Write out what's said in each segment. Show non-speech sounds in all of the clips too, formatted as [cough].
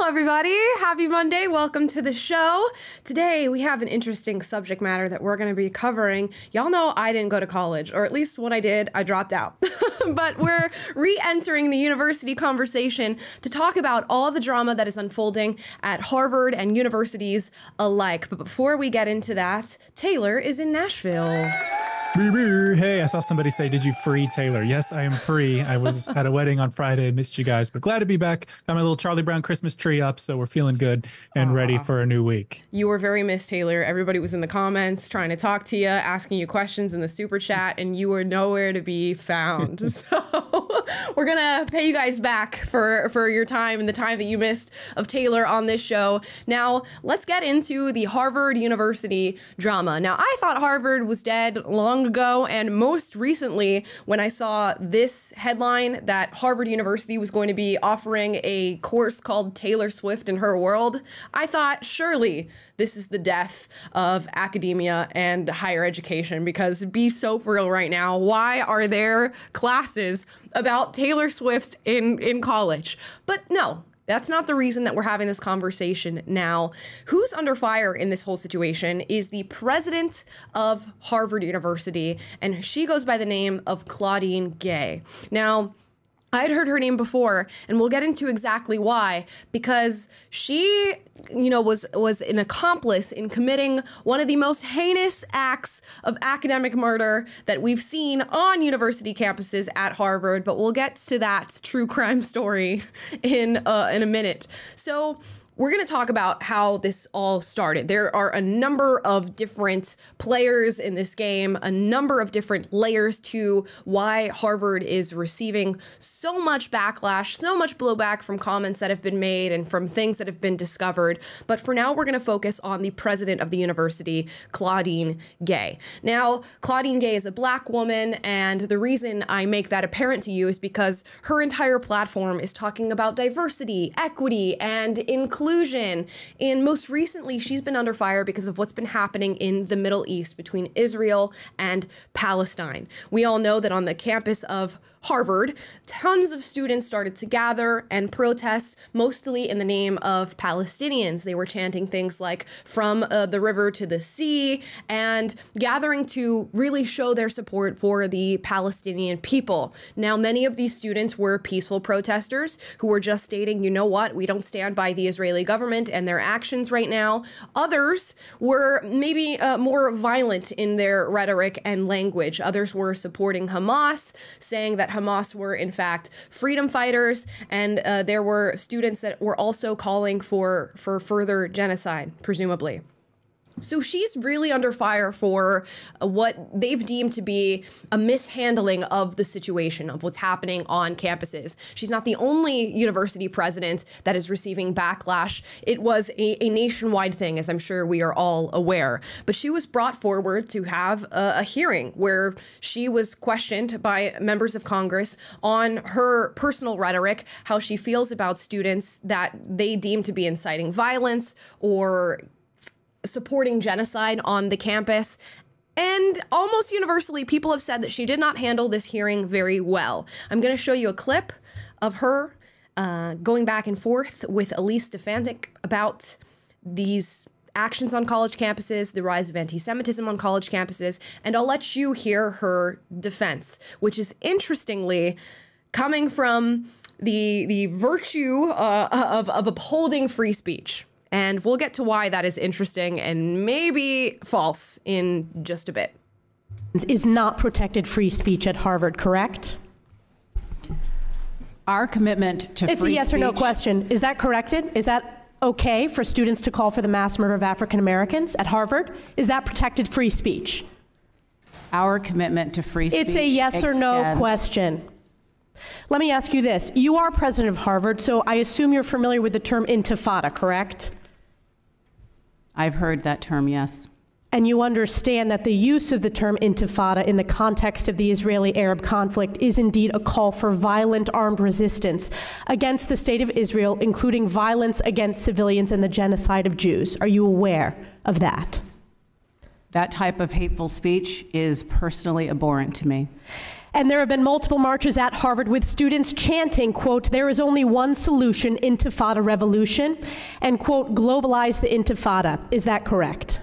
Hello, everybody. Happy Monday. Welcome to the show. Today, we have an interesting subject matter that we're going to be covering. Y'all know I didn't go to college, or at least when I did, I dropped out. [laughs] but we're re entering the university conversation to talk about all the drama that is unfolding at Harvard and universities alike. But before we get into that, Taylor is in Nashville. Hey, I saw somebody say, Did you free Taylor? Yes, I am free. I was [laughs] at a wedding on Friday, missed you guys, but glad to be back. Got my little Charlie Brown Christmas tree up, so we're feeling good and Aww. ready for a new week. You were very missed, Taylor. Everybody was in the comments trying to talk to you, asking you questions in the super chat, and you were nowhere to be found. [laughs] so [laughs] we're gonna pay you guys back for for your time and the time that you missed of Taylor on this show. Now, let's get into the Harvard University drama. Now, I thought Harvard was dead long long ago. And most recently, when I saw this headline that Harvard University was going to be offering a course called Taylor Swift and Her World, I thought surely this is the death of academia and higher education because be so for real right now. Why are there classes about Taylor Swift in, in college? But no, that's not the reason that we're having this conversation now. Who's under fire in this whole situation is the president of Harvard University, and she goes by the name of Claudine Gay. Now, I had heard her name before, and we'll get into exactly why. Because she, you know, was was an accomplice in committing one of the most heinous acts of academic murder that we've seen on university campuses at Harvard. But we'll get to that true crime story [laughs] in uh, in a minute. So we're going to talk about how this all started. There are a number of different players in this game, a number of different layers to why Harvard is receiving so much backlash, so much blowback from comments that have been made and from things that have been discovered. But for now, we're going to focus on the president of the university, Claudine Gay. Now, Claudine Gay is a black woman, and the reason I make that apparent to you is because her entire platform is talking about diversity, equity, and inclusion inclusion. And most recently, she's been under fire because of what's been happening in the Middle East between Israel and Palestine. We all know that on the campus of Harvard, tons of students started to gather and protest, mostly in the name of Palestinians. They were chanting things like from uh, the river to the sea and gathering to really show their support for the Palestinian people. Now, many of these students were peaceful protesters who were just stating, you know what, we don't stand by the Israeli government and their actions right now. Others were maybe uh, more violent in their rhetoric and language. Others were supporting Hamas, saying that Hamas were, in fact, freedom fighters, and uh, there were students that were also calling for for further genocide, presumably. So she's really under fire for uh, what they've deemed to be a mishandling of the situation of what's happening on campuses. She's not the only university president that is receiving backlash. It was a, a nationwide thing, as I'm sure we are all aware. But she was brought forward to have a, a hearing where she was questioned by members of Congress on her personal rhetoric, how she feels about students that they deem to be inciting violence or supporting genocide on the campus. And almost universally, people have said that she did not handle this hearing very well. I'm going to show you a clip of her uh, going back and forth with Elise Stefanik about these actions on college campuses, the rise of anti Semitism on college campuses, and I'll let you hear her defense, which is interestingly coming from the, the virtue uh, of, of upholding free speech. And we'll get to why that is interesting and maybe false in just a bit. Is not protected free speech at Harvard, correct? Our commitment to it's free a yes speech, or no question. Is that corrected? Is that okay for students to call for the mass murder of African Americans at Harvard? Is that protected free speech? Our commitment to free speech. It's a yes extends. or no question. Let me ask you this. You are president of Harvard, so I assume you're familiar with the term intifada, correct? I've heard that term, yes. And you understand that the use of the term intifada in the context of the Israeli Arab conflict is indeed a call for violent armed resistance against the state of Israel, including violence against civilians and the genocide of Jews. Are you aware of that? That type of hateful speech is personally abhorrent to me. And there have been multiple marches at Harvard with students chanting, quote, there is only one solution, intifada revolution, and, quote, globalize the intifada. Is that correct?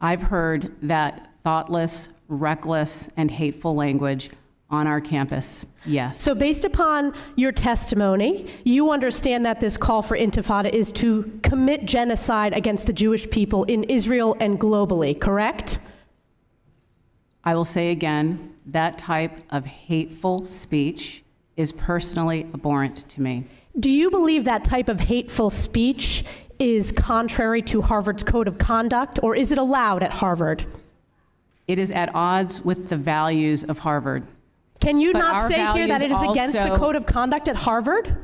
I've heard that thoughtless, reckless, and hateful language on our campus. Yes. So, based upon your testimony, you understand that this call for intifada is to commit genocide against the Jewish people in Israel and globally, correct? I will say again that type of hateful speech is personally abhorrent to me. Do you believe that type of hateful speech is contrary to Harvard's code of conduct, or is it allowed at Harvard? It is at odds with the values of Harvard. Can you But not say here that it is against the code of conduct at Harvard?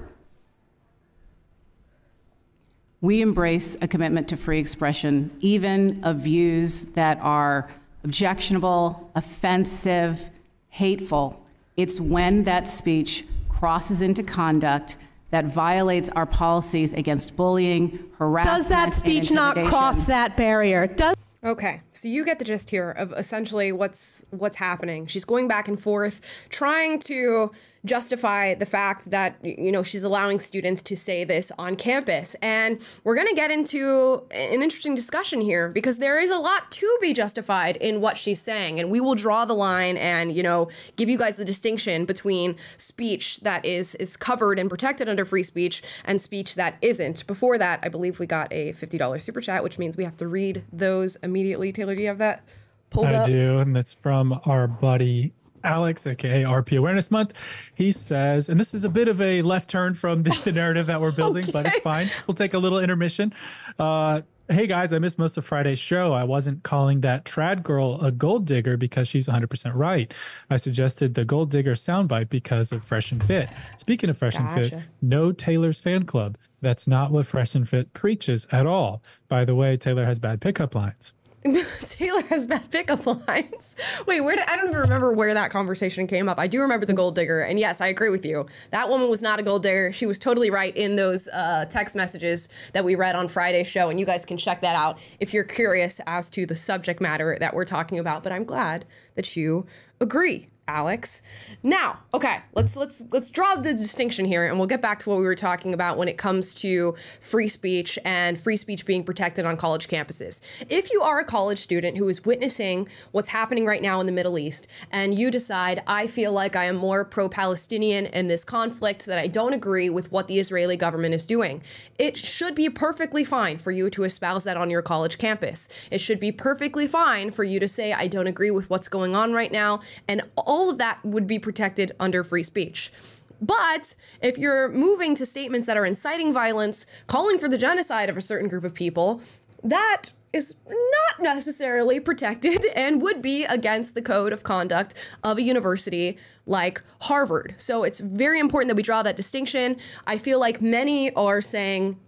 We embrace a commitment to free expression, even of views that are objectionable, offensive, hateful. It's when that speech crosses into conduct that violates our policies against bullying, harassment, Does that and speech not cross that barrier? Does Okay, so you get the gist here of essentially what's what's happening. She's going back and forth, trying to justify the fact that you know she's allowing students to say this on campus, and we're going to get into an interesting discussion here because there is a lot to be justified in what she's saying, and we will draw the line and you know give you guys the distinction between speech that is is covered and protected under free speech and speech that isn't. Before that, I believe we got a fifty dollars super chat, which means we have to read those immediately. Taylor, do you have that pulled I up? I do, and it's from our buddy Alex, aka RP Awareness Month. He says, and this is a bit of a left turn from the, the narrative that we're [laughs] building, but it's fine. We'll take a little intermission. Uh, hey guys, I missed most of Friday's show. I wasn't calling that trad girl a gold digger because she's 100% right. I suggested the gold digger soundbite because of Fresh and Fit. Speaking of Fresh and Fit, no Taylor's fan club. That's not what Fresh and Fit preaches at all. By the way, Taylor has bad pickup lines. [laughs] Taylor has bad pickup lines. Wait, where did I don't even remember where that conversation came up. I do remember the gold digger, and yes, I agree with you. That woman was not a gold digger. She was totally right in those uh, text messages that we read on Friday's show, and you guys can check that out if you're curious as to the subject matter that we're talking about. But I'm glad that you agree. Alex. Now, okay, let's let's let's draw the distinction here and we'll get back to what we were talking about when it comes to free speech and free speech being protected on college campuses. If you are a college student who is witnessing what's happening right now in the Middle East and you decide I feel like I am more pro-Palestinian in this conflict that I don't agree with what the Israeli government is doing, it should be perfectly fine for you to espouse that on your college campus. It should be perfectly fine for you to say I don't agree with what's going on right now and all of that would be protected under free speech. But if you're moving to statements that are inciting violence, calling for the genocide of a certain group of people, that is not necessarily protected [laughs] and would be against the code of conduct of a university like Harvard. So it's very important that we draw that distinction. I feel like many are saying,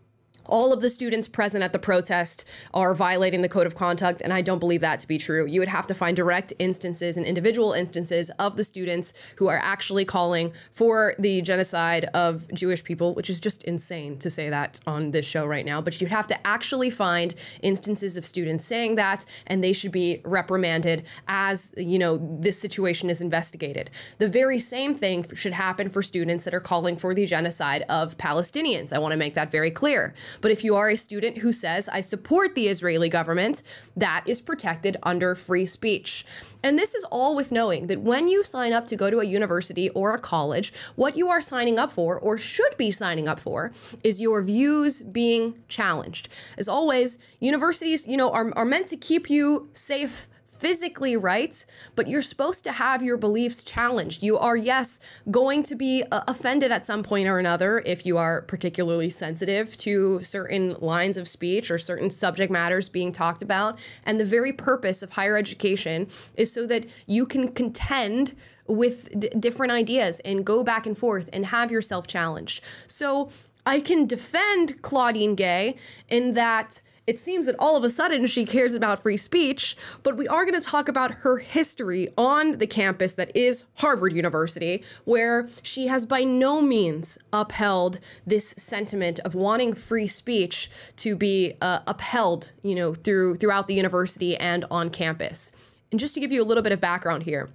all of the students present at the protest are violating the code of conduct, and I don't believe that to be true. You would have to find direct instances and individual instances of the students who are actually calling for the genocide of Jewish people, which is just insane to say that on this show right now. But you'd have to actually find instances of students saying that, and they should be reprimanded as you know this situation is investigated. The very same thing should happen for students that are calling for the genocide of Palestinians. I want to make that very clear. But if you are a student who says, I support the Israeli government, that is protected under free speech. And this is all with knowing that when you sign up to go to a university or a college, what you are signing up for, or should be signing up for, is your views being challenged. As always, universities, you know, are, are meant to keep you safe physically right, but you're supposed to have your beliefs challenged. You are, yes, going to be uh, offended at some point or another if you are particularly sensitive to certain lines of speech or certain subject matters being talked about. And the very purpose of higher education is so that you can contend with different ideas and go back and forth and have yourself challenged. So I can defend Claudine Gay in that it seems that all of a sudden she cares about free speech, but we are going to talk about her history on the campus that is Harvard University, where she has by no means upheld this sentiment of wanting free speech to be uh, upheld, you know, through throughout the university and on campus. And just to give you a little bit of background here,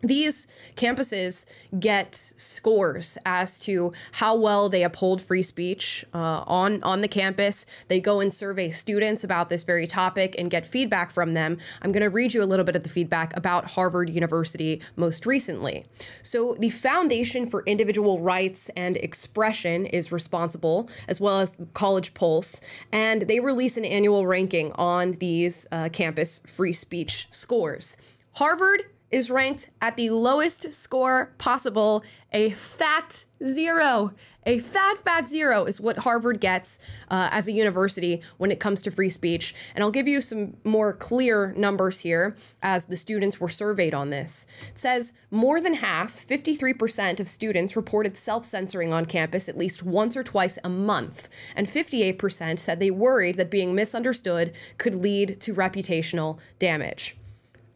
these campuses get scores as to how well they uphold free speech uh, on on the campus. They go and survey students about this very topic and get feedback from them. I'm going to read you a little bit of the feedback about Harvard University most recently. So, the Foundation for Individual Rights and Expression is responsible, as well as College Pulse, and they release an annual ranking on these uh, campus free speech scores. Harvard is ranked at the lowest score possible, a fat zero. A fat, fat zero is what Harvard gets uh, as a university when it comes to free speech. And I'll give you some more clear numbers here as the students were surveyed on this. It says more than half, 53% of students reported self censoring on campus at least once or twice a month. And 58% said they worried that being misunderstood could lead to reputational damage.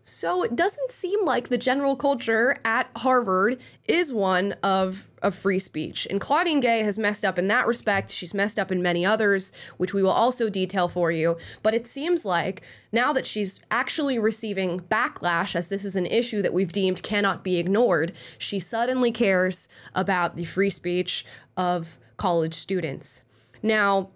So it doesn't seem like the general culture at Harvard is one of, of free speech. And Claudine Gay has messed up in that respect. She's messed up in many others, which we will also detail for you. But it seems like now that she's actually receiving backlash, as this is an issue that we've deemed cannot be ignored, she suddenly cares about the free speech of college students. Now,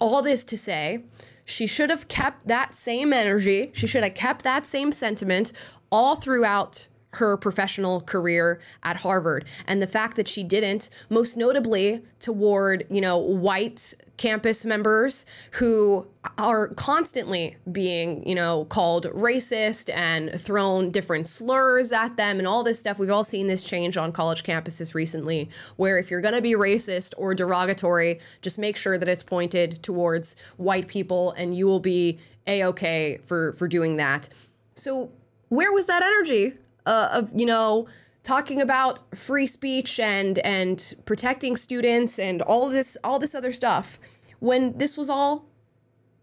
all this to say, she should have kept that same energy. She should have kept that same sentiment all throughout her professional career at Harvard. And the fact that she didn't, most notably toward, you know, white campus members who are constantly being, you know, called racist and thrown different slurs at them and all this stuff. We've all seen this change on college campuses recently, where if you're going to be racist or derogatory, just make sure that it's pointed towards white people and you will be a-okay for for doing that. So, where was that energy uh, of, you know, talking about free speech and and protecting students and all this all this other stuff when this was all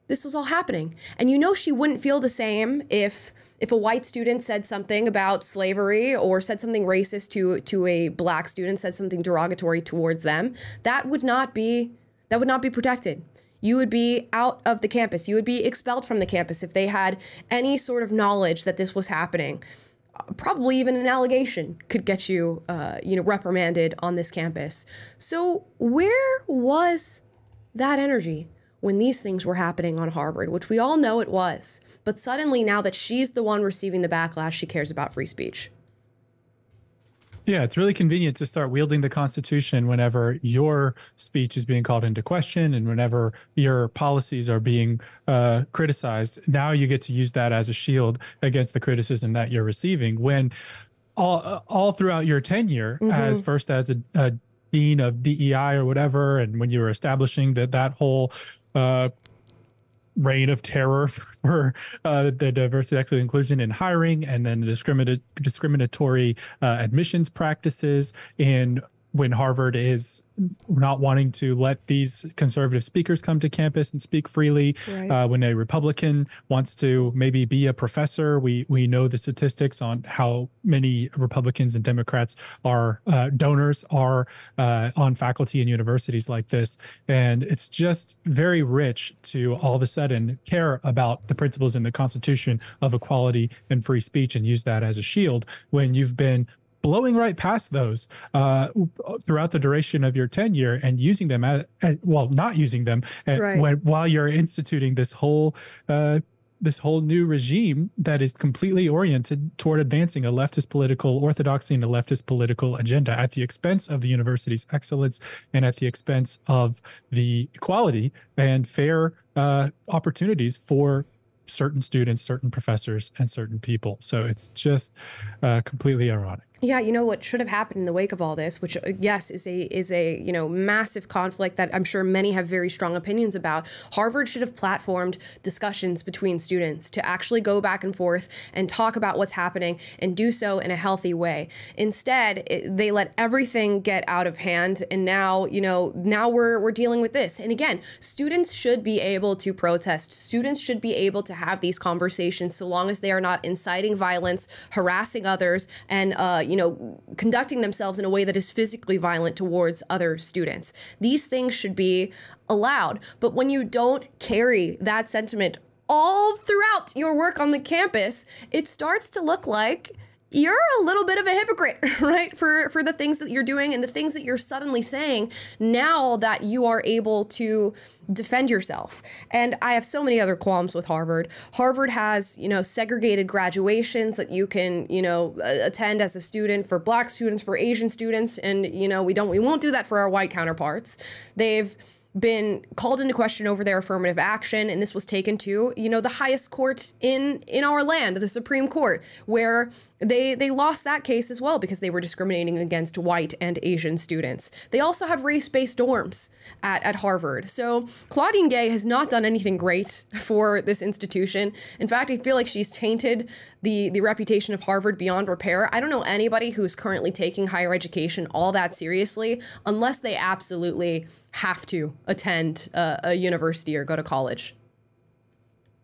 this was all happening. And you know she wouldn't feel the same if if a white student said something about slavery or said something racist to to a black student said something derogatory towards them. That would not be that would not be protected. You would be out of the campus. You would be expelled from the campus if they had any sort of knowledge that this was happening probably even an allegation could get you, uh, you know, reprimanded on this campus. So where was that energy when these things were happening on Harvard, which we all know it was? But suddenly, now that she's the one receiving the backlash, she cares about free speech. Yeah, it's really convenient to start wielding the Constitution whenever your speech is being called into question and whenever your policies are being uh, criticized. Now you get to use that as a shield against the criticism that you're receiving. When all all throughout your tenure, mm-hmm. as first as a, a, dean of DEI or whatever, and when you were establishing that that whole uh, reign of terror for uh, the diversity, equity, inclusion in hiring, and then discriminatory discriminatory uh, admissions practices. In when Harvard is not wanting to let these conservative speakers come to campus and speak freely. Right. Uh, when a Republican wants to maybe be a professor, we we know the statistics on how many Republicans and Democrats are uh, donors are uh, on faculty in universities like this, and it's just very rich to all of a sudden care about the principles in the Constitution of equality and free speech and use that as a shield when you've been blowing right past those uh, throughout the duration of your tenure and using them at, at well, not using them at, right. when, while you're instituting this whole uh, this whole new regime that is completely oriented toward advancing a leftist political orthodoxy and a leftist political agenda at the expense of the university's excellence and at the expense of the equality and fair uh, opportunities for certain students, certain professors, and certain people. So it's just uh, completely ironic. Yeah, you know what should have happened in the wake of all this, which uh, yes is a is a you know massive conflict that I'm sure many have very strong opinions about. Harvard should have platformed discussions between students to actually go back and forth and talk about what's happening and do so in a healthy way. Instead, it, they let everything get out of hand, and now you know now we're we're dealing with this. And again, students should be able to protest. Students should be able to have these conversations so long as they are not inciting violence, harassing others, and uh, you know, conducting themselves in a way that is physically violent towards other students. These things should be allowed. But when you don't carry that sentiment all throughout your work on the campus, it starts to look like you're a little bit of a hypocrite, [laughs] right? For for the things that you're doing and the things that you're suddenly saying now that you are able to defend yourself. And I have so many other qualms with Harvard. Harvard has, you know, segregated graduations that you can, you know, attend as a student for black students, for Asian students, and you know, we don't we won't do that for our white counterparts. They've been called into question over their affirmative action and this was taken to you know the highest court in in our land the supreme court where they they lost that case as well because they were discriminating against white and asian students. They also have race-based dorms at, at harvard. So claudine gay has not done anything great [laughs] for this institution. In fact i feel like she's tainted the the reputation of harvard beyond repair. I don't know anybody who's currently taking higher education all that seriously unless they absolutely have to attend a, a university or go to college.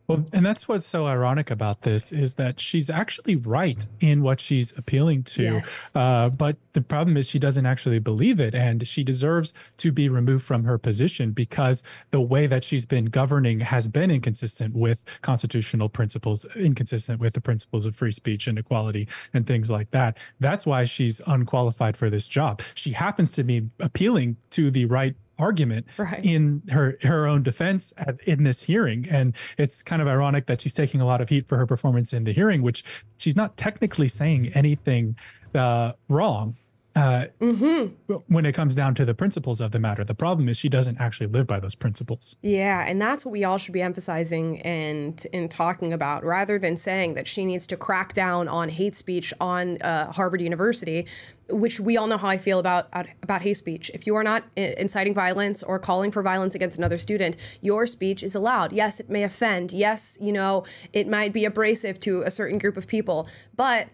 Well, and that's what's so ironic about this is that she's actually right in what she's appealing to. Yes. Uh, but the problem is she doesn't actually believe it. And she deserves to be removed from her position because the way that she's been governing has been inconsistent with constitutional principles, inconsistent with the principles of free speech and equality and things like that. That's why she's unqualified for this job. She happens to be appealing to the right argument right. in her her own defense at, in this hearing and it's kind of ironic that she's taking a lot of heat for her performance in the hearing which she's not technically saying anything uh, wrong uh, mm-hmm. when it comes down to the principles of the matter. The problem is she doesn't actually live by those principles. Yeah, and that's what we all should be emphasizing and in talking about, rather than saying that she needs to crack down on hate speech on uh, Harvard University. Which we all know how I feel about about hate speech. If you are not inciting violence or calling for violence against another student, your speech is allowed. Yes, it may offend. Yes, you know it might be abrasive to a certain group of people, but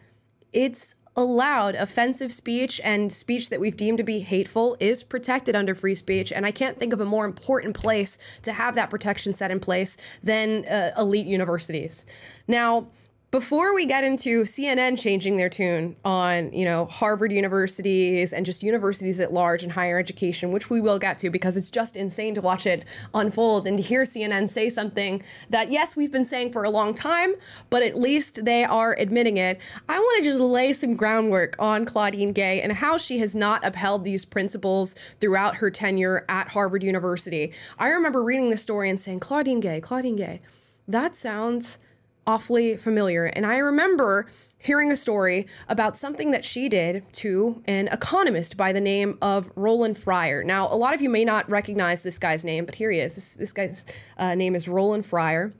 it's allowed offensive speech and speech that we've deemed to be hateful is protected under free speech. And I can't think of a more important place to have that protection set in place than uh, elite universities. Now, before we get into CNN changing their tune on, you know, Harvard universities and just universities at large and higher education, which we will get to because it's just insane to watch it unfold and to hear CNN say something that, yes, we've been saying for a long time, but at least they are admitting it. I want to just lay some groundwork on Claudine Gay and how she has not upheld these principles throughout her tenure at Harvard University. I remember reading the story and saying, Claudine Gay, Claudine Gay, that sounds awfully familiar. And I remember hearing a story about something that she did to an economist by the name of Roland Fryer. Now, a lot of you may not recognize this guy's name, but here he is. This, this guy's uh, name is Roland Fryer.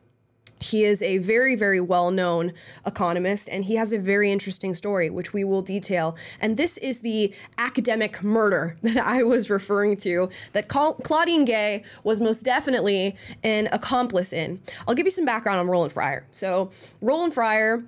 He is a very, very well known economist, and he has a very interesting story, which we will detail. And this is the academic murder [laughs] that I was referring to, that Claudine Gay was most definitely an accomplice in. I'll give you some background on Roland Fryer. So, Roland Fryer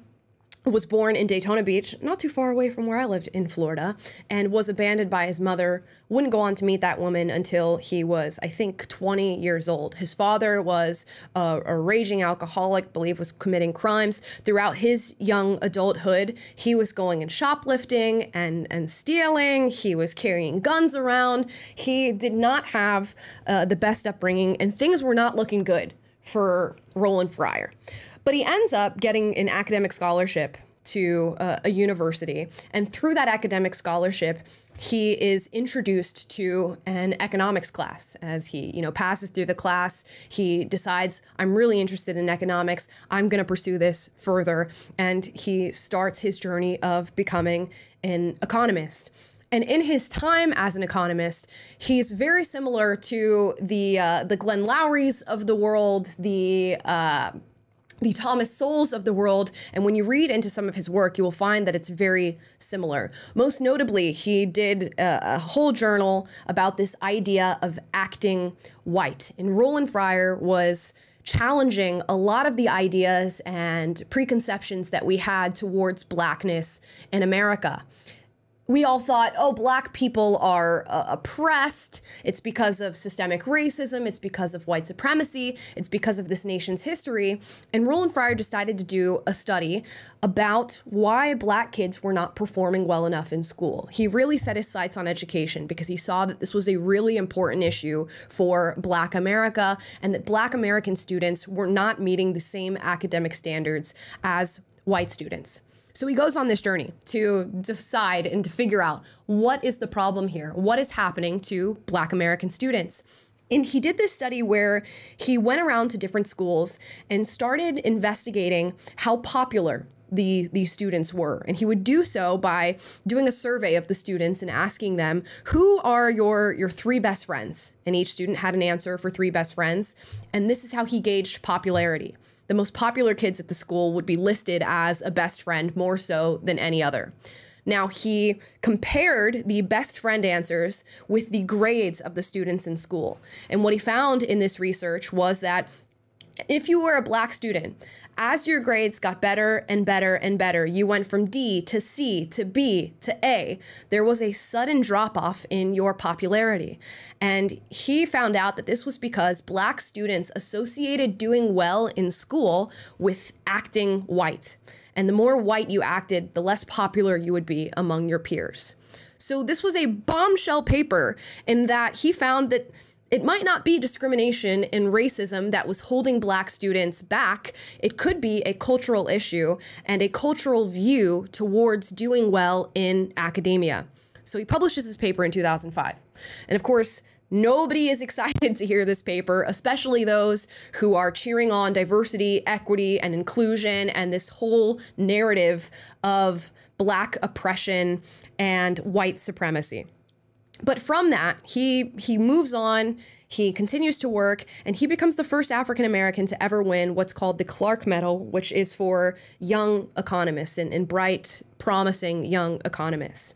was born in Daytona Beach, not too far away from where I lived in Florida, and was abandoned by his mother. Wouldn't go on to meet that woman until he was, I think, 20 years old. His father was a, a raging alcoholic, believe was committing crimes. Throughout his young adulthood, he was going and shoplifting and, and stealing. He was carrying guns around. He did not have uh, the best upbringing, and things were not looking good for Roland Fryer. But he ends up getting an academic scholarship to uh, a university. And through that academic scholarship, he is introduced to an economics class. As he you know passes through the class he decides i'm really interested in economics. I'm going to pursue this further. And he starts his journey of becoming an economist. And in his time as an economist, he's very similar to the uh, the Glenn Lourys of the world, the uh, the Thomas Sowells of the world. And when you read into some of his work, you will find that it's very similar. Most notably, he did a, a whole journal about this idea of acting white. And Roland Fryer was challenging a lot of the ideas and preconceptions that we had towards blackness in America we all thought, oh, black people are uh, oppressed. It's because of systemic racism. It's because of white supremacy. It's because of this nation's history. And Roland Fryer decided to do a study about why black kids were not performing well enough in school. He really set his sights on education because he saw that this was a really important issue for black America and that black American students were not meeting the same academic standards as white students. So he goes on this journey to decide and to figure out what is the problem here? What is happening to Black American students? And he did this study where he went around to different schools and started investigating how popular the these students were and he would do so by doing a survey of the students and asking them who are your your three best friends and each student had an answer for three best friends and this is how he gauged popularity the most popular kids at the school would be listed as a best friend more so than any other now, he compared the best friend answers with the grades of the students in school. And what he found in this research was that if you were a black student, as your grades got better and better and better, you went from D to C to B to A, there was a sudden drop off in your popularity. And he found out that this was because black students associated doing well in school with acting white. And the more white you acted, the less popular you would be among your peers. So this was a bombshell paper in that he found that it might not be discrimination and racism that was holding black students back. It could be a cultural issue and a cultural view towards doing well in academia. So he publishes this paper in 2005. And of course, Nobody is [laughs] excited to hear this paper, especially those who are cheering on diversity, equity, and inclusion, and this whole narrative of black oppression and white supremacy. But from that, he he moves on, he continues to work, and he becomes the first African American to ever win what's called the Clark Medal, which is for young economists and, and bright, promising young economists.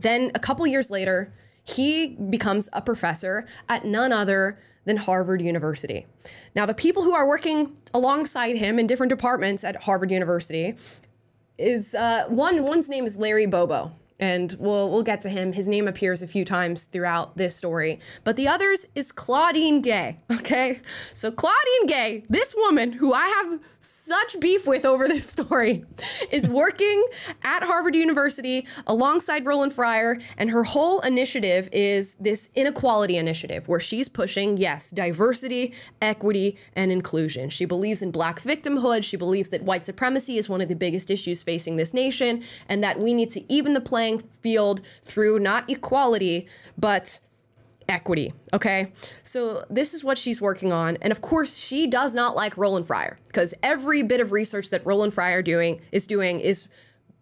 Then a couple years later, he becomes a professor at none other than Harvard University. Now, the people who are working alongside him in different departments at Harvard University is uh, one. One's name is Larry Bobo and we'll we'll get to him. His name appears a few times throughout this story. But the others is Claudine Gay. [laughs] Okay, so Claudine Gay, this woman who I have such beef with over this [laughs] story, is working at Harvard University alongside Roland Fryer, and her whole initiative is this inequality initiative where she's pushing yes diversity, equity, and inclusion. She believes in black victimhood. She believes that white supremacy is one of the biggest issues facing this nation, and that we need to even the playing playing field through not equality, but equity. Okay. So this is what she's working on. And of course, she does not like Roland Fryer because every bit of research that Roland Fryer doing is doing is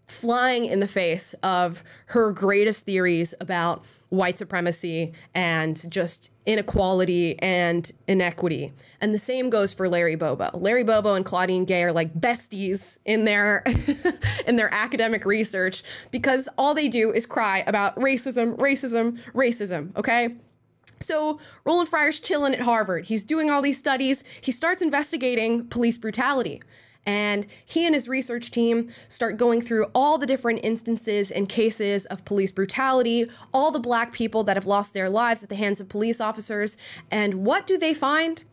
flying in the face of her greatest theories about white supremacy and just inequality and inequity. And the same goes for Larry Bobo. Larry Bobo and Claudine Gay are like besties in their [laughs] in their academic research because all they do is cry about racism, racism, racism, okay? So Roland Fryer's chilling at Harvard. He's doing all these studies. He starts investigating police brutality. And he and his research team start going through all the different instances and cases of police brutality, all the black people that have lost their lives at the hands of police officers. And what do they find?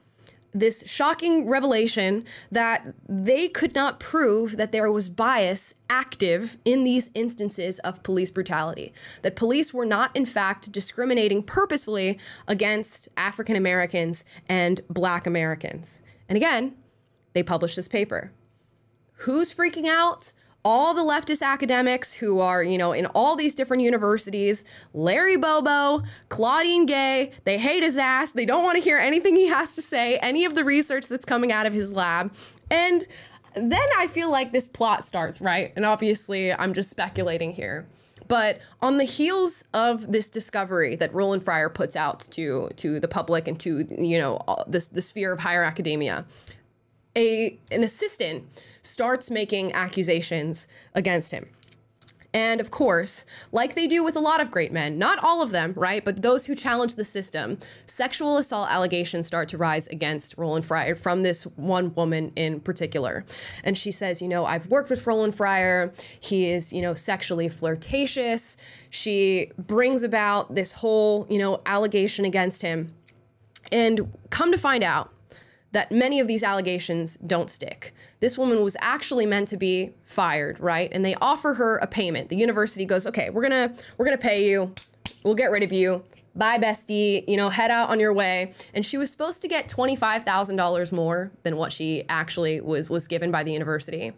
This shocking revelation that they could not prove that there was bias active in these instances of police brutality. That police were not, in fact, discriminating purposefully against African Americans and Black Americans. And again, they published this paper. Who's freaking out? all the leftist academics who are, you know, in all these different universities, Larry Bobo, Claudine Gay, they hate his ass. They don't want to hear anything he has to say, any of the research that's coming out of his lab. And then I feel like this plot starts, right? And obviously, I'm just speculating here. But on the heels of this discovery that Roland Fryer puts out to to the public and to you know this the sphere of higher academia, a an assistant starts making accusations against him. And of course, like they do with a lot of great men, not all of them, right? But those who challenge the system, sexual assault allegations start to rise against Roland Fryer from this one woman in particular. And she says, you know, I've worked with Roland Fryer. He is, you know, sexually flirtatious. She brings about this whole, you know, allegation against him. And come to find out, that many of these allegations don't stick. This woman was actually meant to be fired, right? And they offer her a payment. The university goes, "Okay, we're going to we're going to pay you. We'll get rid of you. Bye, bestie. You know, head out on your way." And she was supposed to get $25,000 more than what she actually was was given by the university.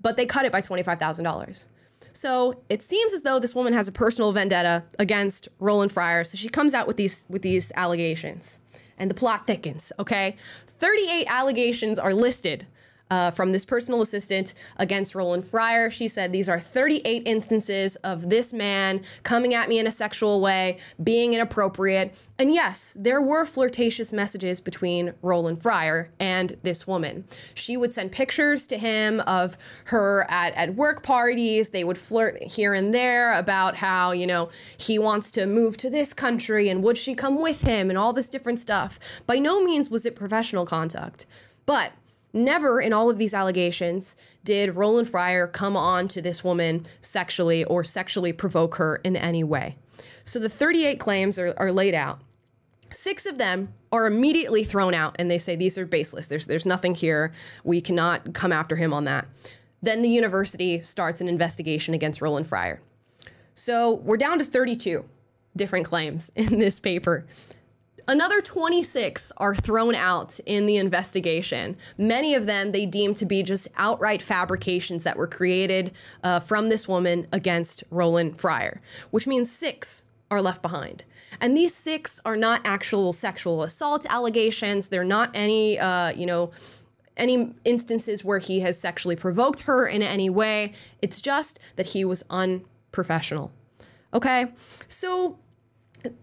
but they cut it by $25,000. So it seems as though this woman has a personal vendetta against Roland Fryer. So she comes out with these with these allegations, and the plot thickens. Okay, 38 allegations are listed uh, from this personal assistant against Roland Fryer. She said these are 38 instances of this man coming at me in a sexual way, being inappropriate. And yes, there were flirtatious messages between Roland Fryer and this woman. She would send pictures to him of her at, at work parties. They would flirt here and there about how, you know, he wants to move to this country and would she come with him and all this different stuff. By no means was it professional conduct. But Never in all of these allegations did Roland Fryer come on to this woman sexually or sexually provoke her in any way. So the 38 claims are, are laid out. Six of them are immediately thrown out and they say these are baseless. There's, there's nothing here. We cannot come after him on that. Then the university starts an investigation against Roland Fryer. So we're down to 32 different claims [laughs] in this paper. Another 26 are thrown out in the investigation. Many of them they deem to be just outright fabrications that were created uh, from this woman against Roland Fryer, which means six are left behind. And these six are not actual sexual assault allegations. They're not any, uh, you know, any instances where he has sexually provoked her in any way. It's just that he was unprofessional. Okay, so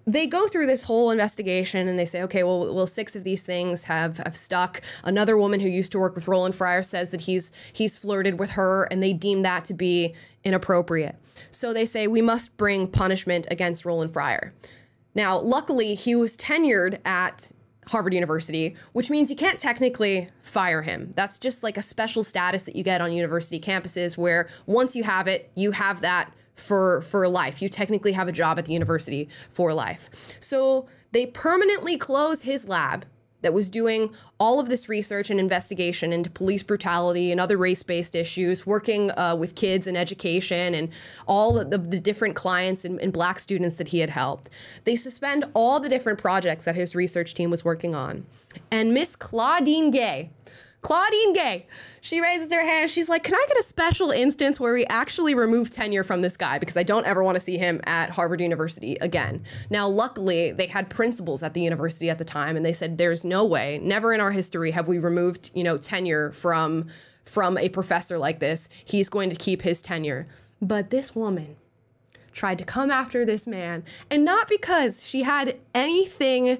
they go through this whole investigation and they say, okay, well, well, six of these things have have stuck. Another woman who used to work with Roland Fryer says that he's he's flirted with her, and they deem that to be inappropriate. So they say we must bring punishment against Roland Fryer. Now, luckily, he was tenured at Harvard University, which means you can't technically fire him. That's just like a special status that you get on university campuses where once you have it, you have that for for life. You technically have a job at the university for life. So they permanently close his lab that was doing all of this research and investigation into police brutality and other race-based issues, working uh, with kids and education and all of the, different clients and, and black students that he had helped. They suspend all the different projects that his research team was working on. And Miss Claudine Gay, Claudine Gay. She raises her hand. She's like, Can I get a special instance where we actually remove tenure from this guy? Because I don't ever want to see him at Harvard University again. Now, luckily, they had principles at the university at the time, and they said, There's no way, never in our history have we removed, you know, tenure from from a professor like this. He's going to keep his tenure. But this woman tried to come after this man, and not because she had anything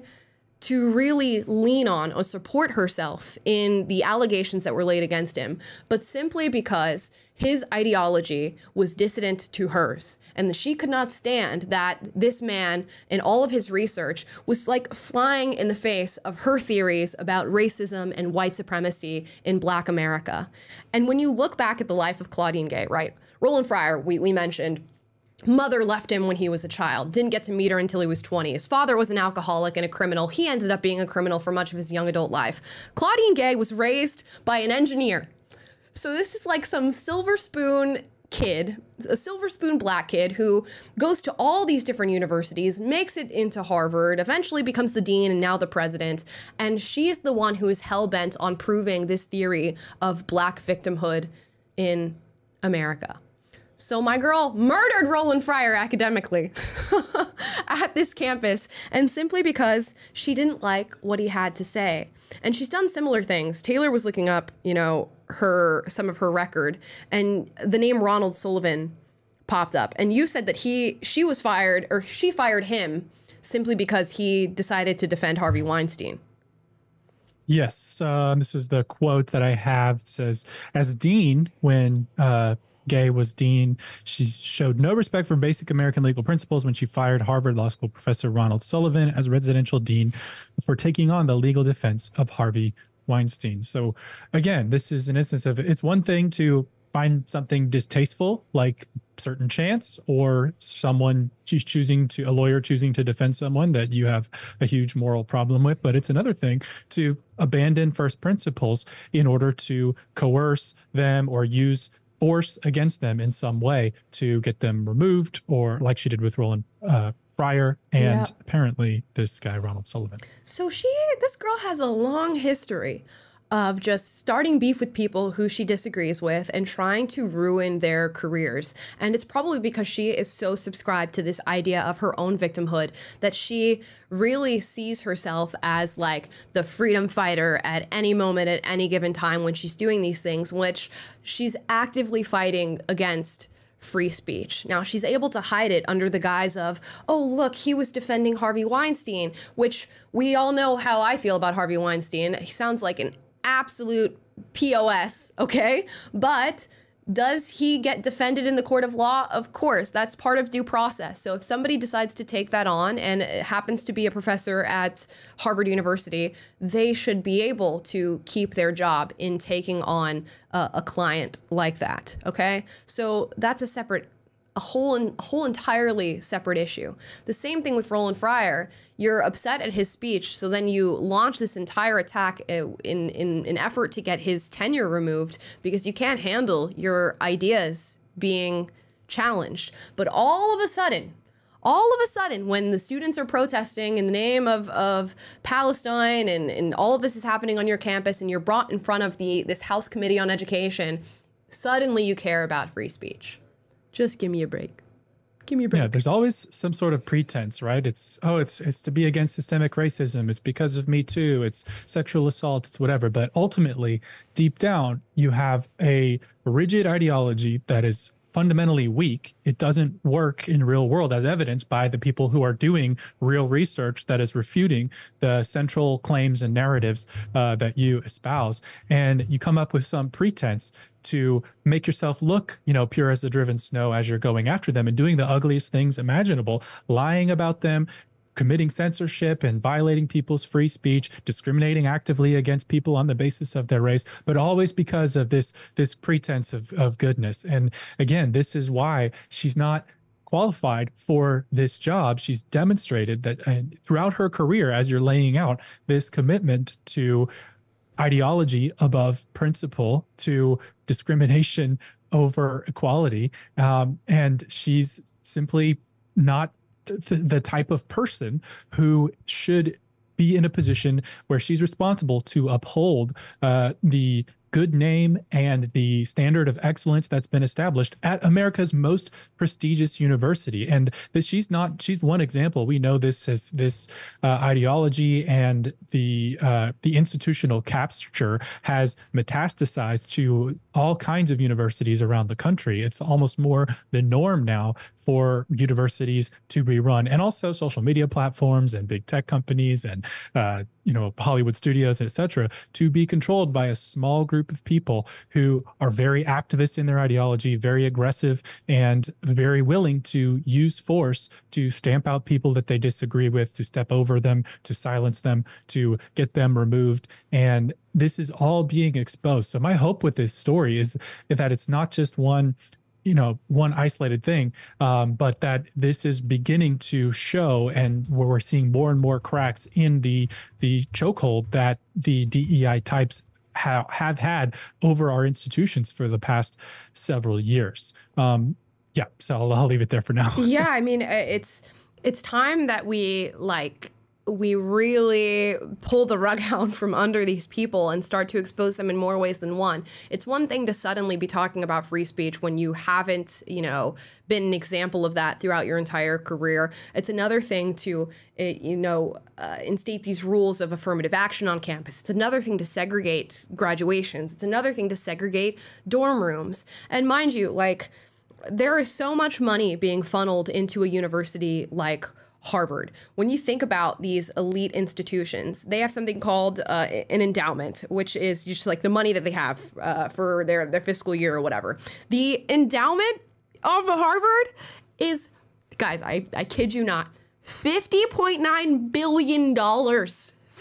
to really lean on or support herself in the allegations that were laid against him, but simply because his ideology was dissident to hers. And she could not stand that this man and all of his research was like flying in the face of her theories about racism and white supremacy in Black America. And when you look back at the life of Claudine Gay, right? Roland Fryer, we, we mentioned, mother left him when he was a child, didn't get to meet her until he was 20. His father was an alcoholic and a criminal. He ended up being a criminal for much of his young adult life. Claudine Gay was raised by an engineer. So this is like some silver spoon kid, a silver spoon black kid who goes to all these different universities, makes it into Harvard, eventually becomes the dean and now the president. And she's the one who is hell bent on proving this theory of black victimhood in America. So my girl murdered Roland Fryer academically [laughs] at this campus, and simply because she didn't like what he had to say. And she's done similar things. Taylor was looking up, you know, her some of her record, and the name Ronald Sullivan popped up. And you said that he she was fired or she fired him simply because he decided to defend Harvey Weinstein. Yes, uh, this is the quote that I have. It says, "As dean, when uh, Gay was dean. She showed no respect for basic American legal principles when she fired Harvard Law School professor Ronald Sullivan as residential dean for taking on the legal defense of Harvey Weinstein. So, again, this is an instance of it's one thing to find something distasteful, like certain chance, or someone she's choosing to, a lawyer choosing to defend someone that you have a huge moral problem with. But it's another thing to abandon first principles in order to coerce them or use force against them in some way to get them removed, or like she did with Roland uh, Fryer and yeah. apparently this guy Ronald Sullivan. So she, this girl has a long history of just starting beef with people who she disagrees with and trying to ruin their careers. And it's probably because she is so subscribed to this idea of her own victimhood that she really sees herself as like the freedom fighter at any moment, at any given time when she's doing these things, which she's actively fighting against free speech. Now, she's able to hide it under the guise of, oh, look, he was defending Harvey Weinstein, which we all know how I feel about Harvey Weinstein. He sounds like an absolute POS, okay? But does he get defended in the court of law? Of course, that's part of due process. So if somebody decides to take that on and happens to be a professor at Harvard University, they should be able to keep their job in taking on a, a client like that. Okay, so that's a separate a whole a whole entirely separate issue. The same thing with Roland Fryer. You're upset at his speech, so then you launch this entire attack uh, in in an effort to get his tenure removed because you can't handle your ideas being challenged. But all of a sudden, all of a sudden, when the students are protesting in the name of, of Palestine and, and all of this is happening on your campus and you're brought in front of the this House Committee on Education, suddenly you care about free speech. Just give me a break. Give me a break. Yeah, there's always some sort of pretense, right? It's oh, it's it's to be against systemic racism. It's because of Me Too. It's sexual assault. It's whatever. But ultimately, deep down, you have a rigid ideology that is fundamentally weak. It doesn't work in real world as evidenced by the people who are doing real research that is refuting the central claims and narratives uh, that you espouse. And you come up with some pretense to make yourself look, you know, pure as the driven snow as you're going after them and doing the ugliest things imaginable, lying about them, committing censorship and violating people's free speech, discriminating actively against people on the basis of their race, but always because of this this pretense of, of goodness. And again, this is why she's not qualified for this job. She's demonstrated that throughout her career, as you're laying out this commitment to ideology above principle, to discrimination [laughs] over equality. Um, and she's simply not th- the type of person who should be in a position where she's responsible to uphold uh, the good name and the standard of excellence that's been established at America's most prestigious university. And that she's not she's one example. We know this as this uh, ideology and the uh, the institutional capture has metastasized to all kinds of universities around the country. It's almost more the norm now for universities to be run, and also social media platforms and big tech companies and uh, you know Hollywood studios, etc., to be controlled by a small group of people who are very activist in their ideology, very aggressive, and very willing to use force to stamp out people that they disagree with, to step over them, to silence them, to get them removed, and this is all being exposed. So my hope with this story is that it's not just one you know one isolated thing um, but that this is beginning to show and where we're seeing more and more cracks in the the chokehold that the dei types ha- have had over our institutions for the past several years. Um, yeah so I'll, I'll leave it there for now. Yeah i mean it's it's time that we like we really pull the rug [laughs] out from under these people and start to expose them in more ways than one. It's one thing to suddenly be talking about free speech when you haven't, you know, been an example of that throughout your entire career. It's another thing to, eh, you know, uh, instate these rules of affirmative action on campus. It's another thing to segregate graduations. It's another thing to segregate dorm rooms. And mind you, like, there is so much money being funneled into a university like Harvard. When you think about these elite institutions, they have something called uh, an endowment, which is just like the money that they have uh, for their, their fiscal year or whatever. The endowment of Harvard is, guys, I, I kid you not, $50.9 billion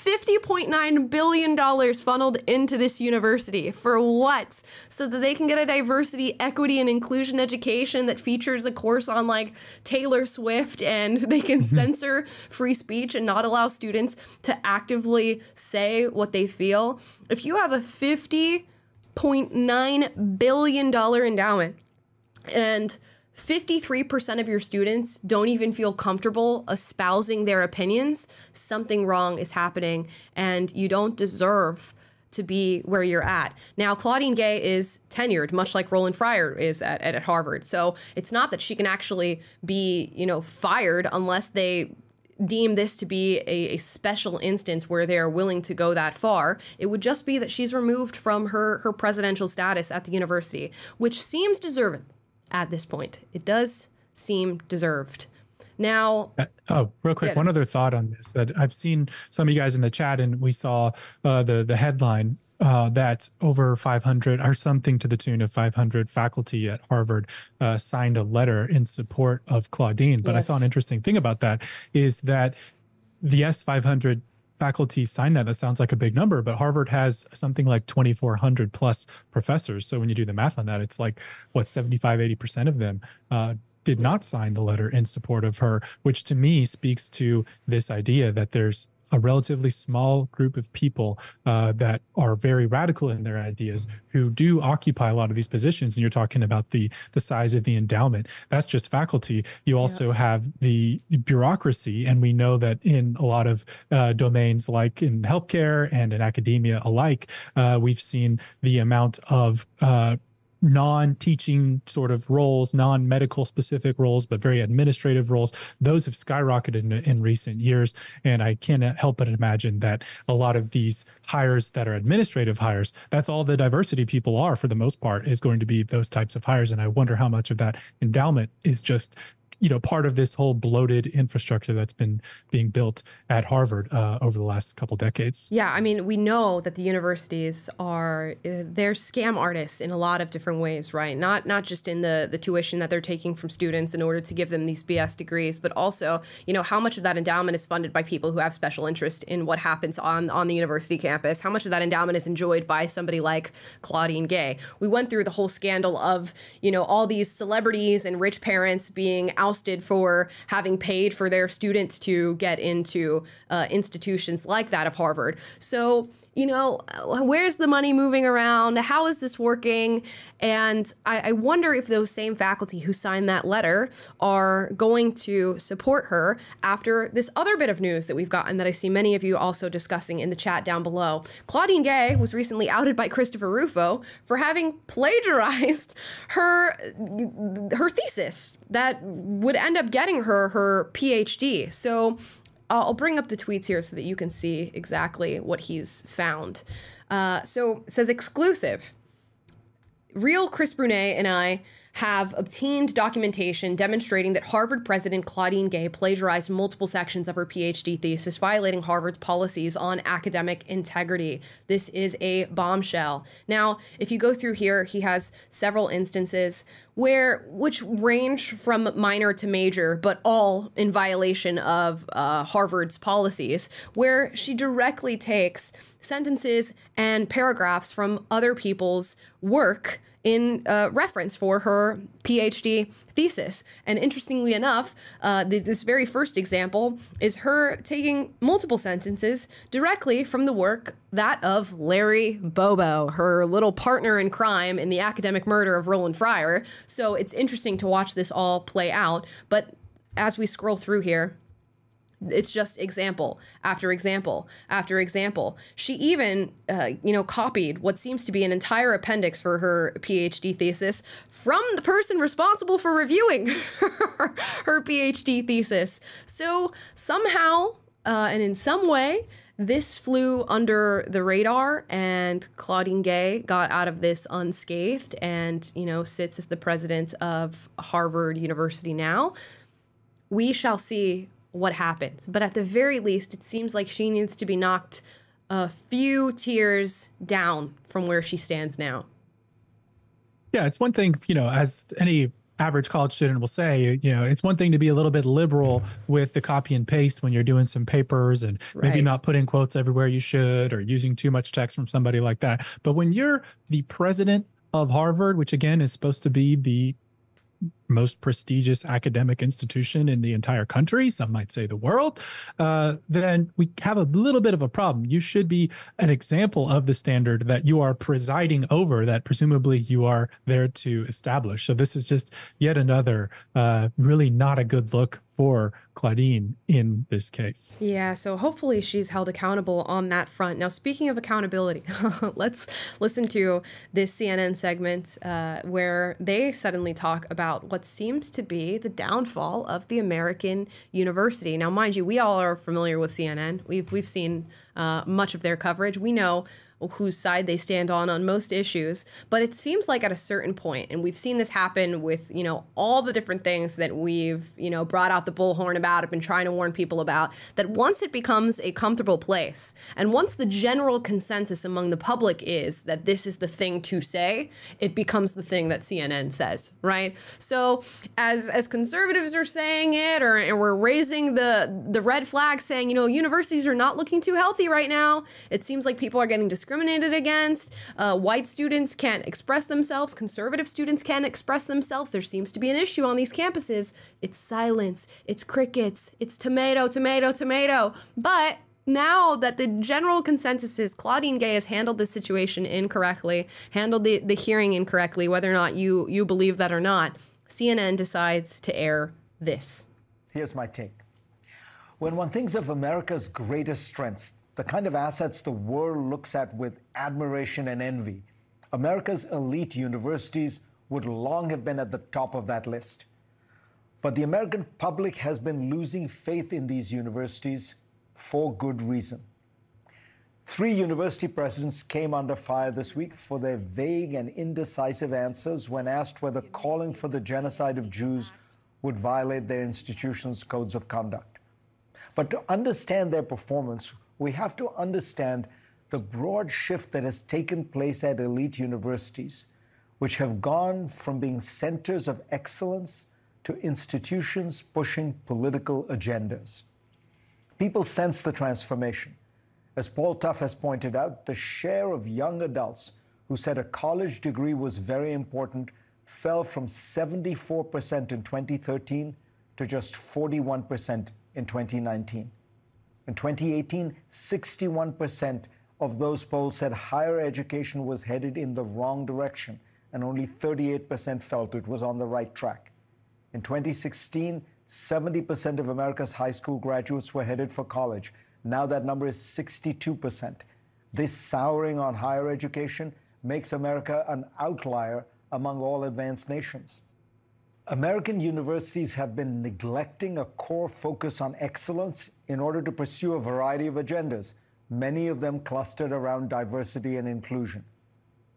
$50.9 billion funneled into this university. For what? So that they can get a diversity, equity, and inclusion education that features a course on like Taylor Swift and [laughs] they can mm-hmm. censor free speech and not allow students to actively say what they feel. If you have a $50.9 billion endowment and 53% of your students don't even feel comfortable espousing their opinions, something wrong is happening, and you don't deserve to be where you're at. Now, Claudine Gay is tenured, much like Roland Fryer is at, at, at Harvard. So it's not that she can actually be, you know, fired unless they deem this to be a, a, special instance where they are willing to go that far. It would just be that she's removed from her, her presidential status at the university, which seems deserved at this point. It does seem deserved. Now, uh, oh, real quick, yeah. one other thought on this that I've seen some of you guys in the chat, and we saw uh, the the headline uh, that over 500 or something to the tune of 500 faculty at Harvard uh, signed a letter in support of Claudine. But yes. I saw an interesting thing about that is that the S 500 faculty sign that. That sounds like a big number, but Harvard has something like 2,400 plus professors. So when you do the math on that, it's like what 75, 80% of them uh, did not sign the letter in support of her, which to me speaks to this idea that there's a relatively small group of people uh, that are very radical in their ideas who do occupy a lot of these positions. And you're talking about the the size of the endowment. That's just faculty. You also yeah. have the, bureaucracy, and we know that in a lot of uh, domains, like in healthcare and in academia alike, uh, we've seen the amount of uh, non-teaching sort of roles, non-medical specific roles, but very administrative roles, those have skyrocketed in, in, recent years. And I can't help but imagine that a lot of these hires that are administrative hires, that's all the diversity people are for the most part, is going to be those types of hires. And I wonder how much of that endowment is just you know part of this whole bloated infrastructure that's been being built at Harvard uh, over the last couple decades. Yeah, I mean, we know that the universities are uh, they're scam artists in a lot of different ways, right? Not not just in the the tuition that they're taking from students in order to give them these BS degrees, but also you know how much of that endowment is funded by people who have special interest in what happens on on the university campus. How much of that endowment is enjoyed by somebody like Claudine Gay? We went through the whole scandal of you know all these celebrities and rich parents being out ousted for having paid for their students to get into uh, institutions like that of Harvard. So you know, uh, where's the money moving around? How is this working? And I, I, wonder if those same faculty who signed that letter are going to support her after this other bit of news that we've gotten that I see many of you also discussing in the chat down below. Claudine Gay was recently outed by Christopher Rufo for having plagiarized her her thesis that would end up getting her her PhD. So I'll bring up the tweets here so that you can see exactly what he's found. Uh, so it says exclusive. Real Chris Brunet and I have obtained documentation demonstrating that Harvard President Claudine Gay plagiarized multiple sections of her PhD thesis, violating Harvard's policies on academic integrity. This is a bombshell. Now, if you go through here, he has several instances where which range from minor to major, but all in violation of uh, Harvard's policies, where she directly takes sentences and paragraphs from other people's work in uh, reference for her PhD thesis. And interestingly enough, uh, th- this very first example is her taking multiple sentences directly from the work that of Larry Bobo, her little partner in crime in the academic murder of Roland Fryer. So it's interesting to watch this all play out. But as we scroll through here, it's just example after example after example. She even, uh, you know, copied what seems to be an entire appendix for her PhD thesis from the person responsible for reviewing [laughs] her, her PhD thesis. So somehow uh, and in some way, this flew under the radar, and Claudine Gay got out of this unscathed, and you know sits as the president of Harvard University now. We shall see what happens. But at the very least, it seems like she needs to be knocked a few tiers down from where she stands now. Yeah, it's one thing, you know, as any average college student will say, you know, it's one thing to be a little bit liberal with the copy and paste when you're doing some papers and right. maybe not putting quotes everywhere you should or using too much text from somebody like that. But when you're the president of Harvard, which again is supposed to be the most prestigious academic institution in the entire country, some might say the world, uh, then we have a little bit of a problem. You should be an example of the standard that you are presiding over, that presumably you are there to establish. So this is just yet another uh, really not a good look for Claudine in this case. Yeah, so hopefully she's held accountable on that front. Now, speaking of accountability, [laughs] let's listen to this CNN segment uh, where they suddenly talk about what seems to be the downfall of the American university. Now, mind you, we all are familiar with CNN. We've we've seen uh, much of their coverage. We know whose side they stand on on most issues but it seems like at a certain point and we've seen this happen with you know all the different things that we've you know brought out the bullhorn about have been trying to warn people about that once it becomes a comfortable place and once the general consensus among the public is that this is the thing to say it becomes the thing that CNN says right? So as as conservatives are saying it or and we're raising the the red flag saying you know universities are not looking too healthy right now it seems like people are getting discouraged discriminated against. Uh, white students can't express themselves. Conservative students can't express themselves. There seems to be an issue on these campuses. It's silence. It's crickets. It's tomato, tomato, tomato. But now that the general consensus is Claudine Gay has handled this situation incorrectly, handled the, the hearing incorrectly, whether or not you, you believe that or not, CNN decides to air this. Here's my take. When one thinks of America's greatest strengths, the kind of assets the world looks at with admiration and envy, America's elite universities would long have been at the top of that list. But the American public has been losing faith in these universities for good reason. Three university presidents came under fire this week for their vague and indecisive answers when asked whether calling for the genocide of Jews would violate their institution's codes of conduct. But to understand their performance, we have to understand the broad shift that has taken place at elite universities, which have gone from being centers of excellence to institutions pushing political agendas. People sense the transformation. As Paul Tough has pointed out, the share of young adults who said a college degree was very important fell from 74% in 2013 to just 41% in 2019. In 2018, 61% of those polls said higher education was headed in the wrong direction, and only 38% felt it was on the right track. In 2016, 70% of America's high school graduates were headed for college. Now that number is 62%. This souring on higher education makes America an outlier among all advanced nations. American universities have been neglecting a core focus on excellence in order to pursue a variety of agendas, many of them clustered around diversity and inclusion.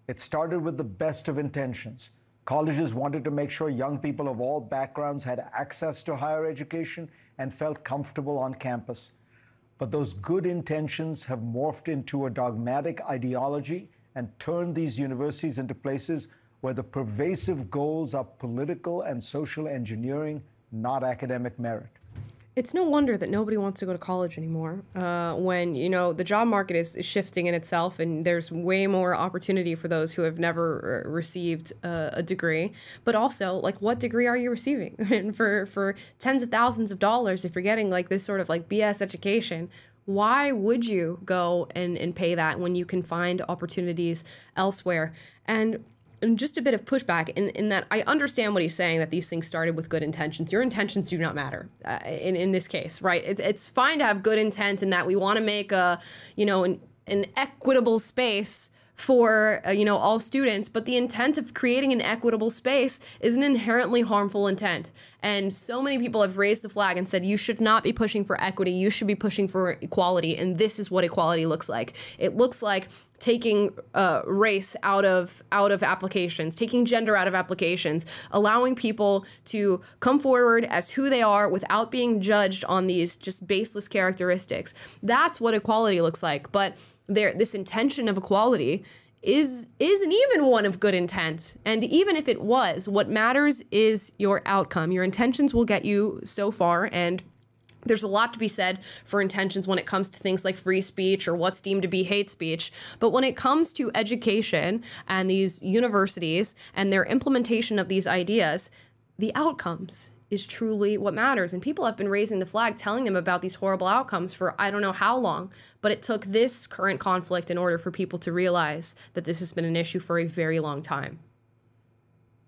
It started with the best of intentions. Colleges wanted to make sure young people of all backgrounds had access to higher education and felt comfortable on campus. But those good intentions have morphed into a dogmatic ideology and turned these universities into places where the pervasive goals are political and social engineering, not academic merit. It's no wonder that nobody wants to go to college anymore. Uh, when you know the job market is, is, shifting in itself, and there's way more opportunity for those who have never uh, received a, a degree. But also, like, what degree are you receiving? [laughs] and for for tens of thousands of dollars, if you're getting like this sort of like BS education, why would you go and, and pay that when you can find opportunities elsewhere? And just a bit of pushback in, in that I understand what he's saying that these things started with good intentions. Your intentions do not matter uh, in, in this case, right? It's, it's fine to have good intent in that we want to make a, you know, an, an equitable space for uh, you know all students but the intent of creating an equitable space is an inherently harmful intent and so many people have raised the flag and said you should not be pushing for equity you should be pushing for equality and this is what equality looks like it looks like taking uh, race out of out of applications, taking gender out of applications, allowing people to come forward as who they are without being judged on these just baseless characteristics. That's what equality looks like. But there, this intention of equality is isn't even one of good intent. And even if it was, what matters is your outcome. Your intentions will get you so far and there's a lot to be said for intentions when it comes to things like free speech or what's deemed to be hate speech. But when it comes to education and these universities and their implementation of these ideas, the outcomes is truly what matters. And people have been raising the flag, telling them about these horrible outcomes for I don't know how long. But it took this current conflict in order for people to realize that this has been an issue for a very long time.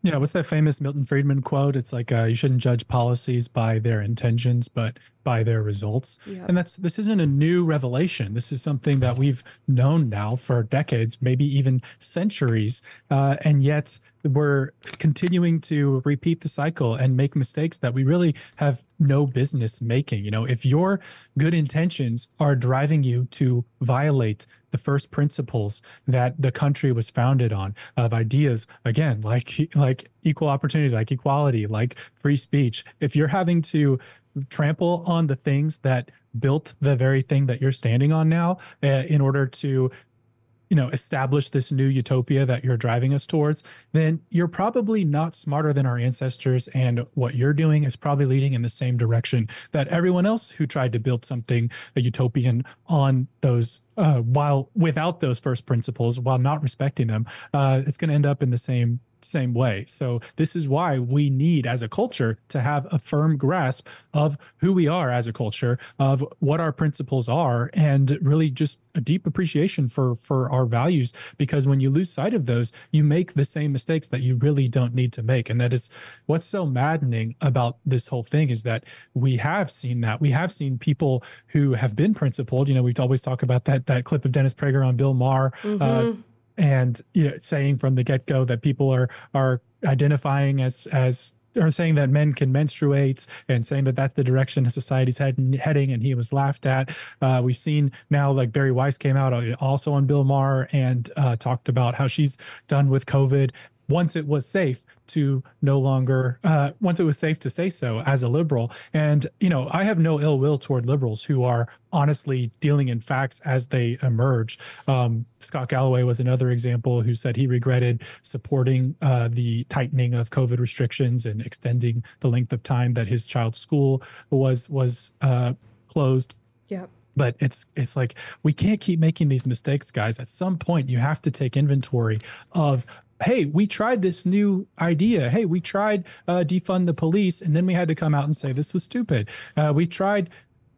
Yeah, what's that famous Milton Friedman quote? It's like uh, you shouldn't judge policies by their intentions, but by their results. Yep. And that's this isn't a new revelation. This is something that we've known now for decades, maybe even centuries, uh, and yet we're continuing to repeat the cycle and make mistakes that we really have no business making. You know, if your good intentions are driving you to violate the first principles that the country was founded on of ideas again like like equal opportunity like equality like free speech if you're having to trample on the things that built the very thing that you're standing on now uh, in order to you know establish this new utopia that you're driving us towards then you're probably not smarter than our ancestors and what you're doing is probably leading in the same direction that everyone else who tried to build something a utopian on those uh, while without those first principles while not respecting them uh, it's going to end up in the same same way. So this is why we need as a culture to have a firm grasp of who we are as a culture, of what our principles are and really just a deep appreciation for for our values because when you lose sight of those, you make the same mistakes that you really don't need to make. And that is what's so maddening about this whole thing is that we have seen that. We have seen people who have been principled, you know, we've always talked about that that clip of Dennis Prager on Bill Maher uh, mm-hmm. uh, and you know saying from the get-go that people are are identifying as as or saying that men can menstruate and saying that that's the direction society's head, heading and he was laughed at uh, we've seen now like bari weiss came out uh, also on bill maher and uh, talked about how she's done with covid once it was safe to no longer uh, once it was safe to say so as a liberal. And you know i have no ill will toward liberals who are honestly dealing in facts as they emerge. Um, scott galloway was another example who said he regretted supporting uh, the tightening of covid restrictions and extending the length of time that his child's school was was uh, closed. Yeah but it's it's like we can't keep making these mistakes guys. At some point you have to take inventory of hey, we tried this new idea. Hey, we tried uh, defund the police, and then we had to come out and say this was stupid. Uh, we tried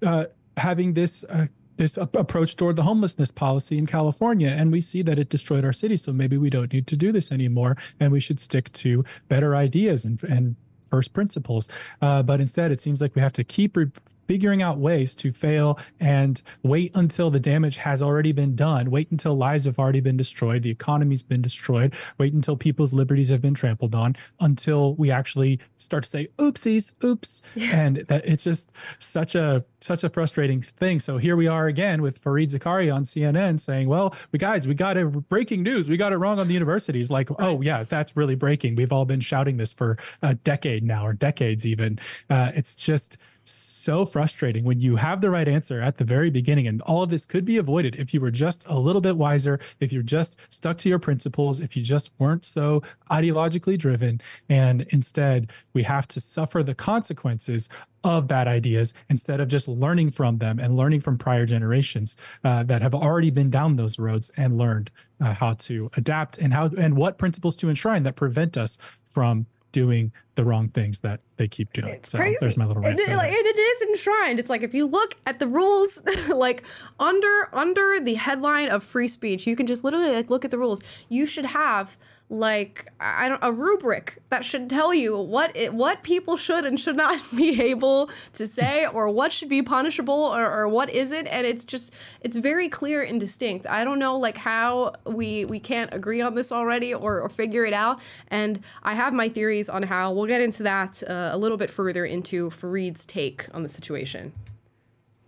uh, having this. Uh, this approach toward the homelessness policy in California, and we see that it destroyed our city. So maybe we don't need to do this anymore, and we should stick to better ideas and and first principles. Uh, but instead, it seems like we have to keep re- figuring out ways to fail and wait until the damage has already been done. Wait until lives have already been destroyed, the economy's been destroyed. Wait until people's liberties have been trampled on until we actually start to say, oopsies, oops. Yeah. [laughs] And that it's just such a such a frustrating thing. So here we are again with Fareed Zakaria on CNN saying, well, we guys, we got it breaking news. We got it wrong on the universities. Like, right. oh yeah, that's really breaking. We've all been shouting this for a decade now or decades even. Uh, it's just so frustrating when you have the right answer at the very beginning and all of this could be avoided if you were just a little bit wiser if you just stuck to your principles if you just weren't so ideologically driven and instead we have to suffer the consequences of bad ideas instead of just learning from them and learning from prior generations uh, that have already been down those roads and learned uh, how to adapt and how and what principles to enshrine that prevent us from doing the wrong things that they keep doing. It's so crazy. there's my little rant. And, like, and it is enshrined. It's like if you look at the rules, [laughs] like under under the headline of free speech, you can just literally like look at the rules. You should have like I don't a rubric that should tell you what it, what people should and should not [laughs] be able to say or what should be punishable or, or what isn't. And it's just it's very clear and distinct. I don't know like how we we can't agree on this already or, or figure it out. And i have my theories on how. We'll get into that uh, a little bit further into fareed's take on the situation.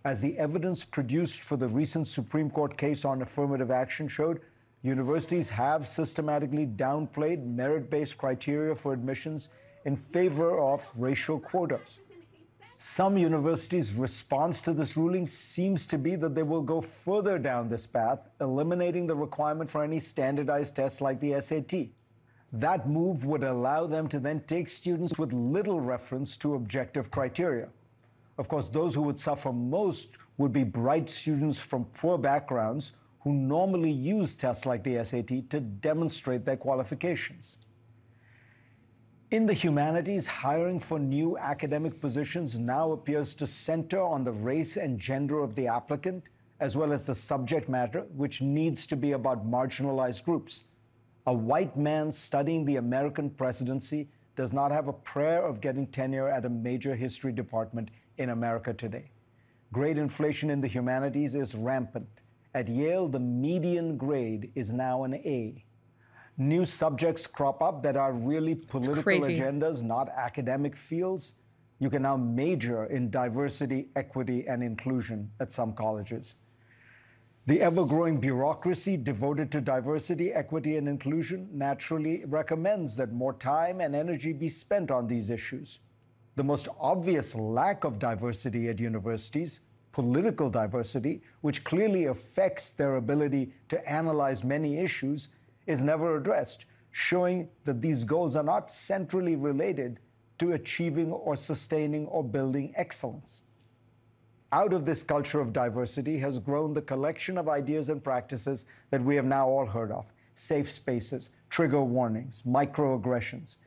As the evidence produced for the recent supreme court case on affirmative action showed Universities have systematically downplayed merit based criteria for admissions in favor of racial quotas. Some universities' response to this ruling seems to be that they will go further down this path, eliminating the requirement for any standardized tests like the SAT. That move would allow them to then take students with little reference to objective criteria. Of course, those who would suffer most would be bright students from poor backgrounds who normally use tests like the SAT to demonstrate their qualifications. In the humanities, hiring for new academic positions now appears to center on the race and gender of the applicant, as well as the subject matter, which needs to be about marginalized groups. A white man studying the American presidency does not have a prayer of getting tenure at a major history department in America today. Grade inflation in the humanities is rampant. At Yale, the median grade is now an A. New subjects crop up that are really political agendas, not academic fields. You can now major in diversity, equity, and inclusion at some colleges. The ever growing bureaucracy devoted to diversity, equity, and inclusion naturally recommends that more time and energy be spent on these issues. The most obvious lack of diversity at universities political diversity, which clearly affects their ability to analyze many issues, is never addressed, showing that these goals are not centrally related to achieving or sustaining or building excellence. Out of this culture of diversity has grown the collection of ideas and practices that we have now all heard of safe spaces, trigger warnings, microaggressions.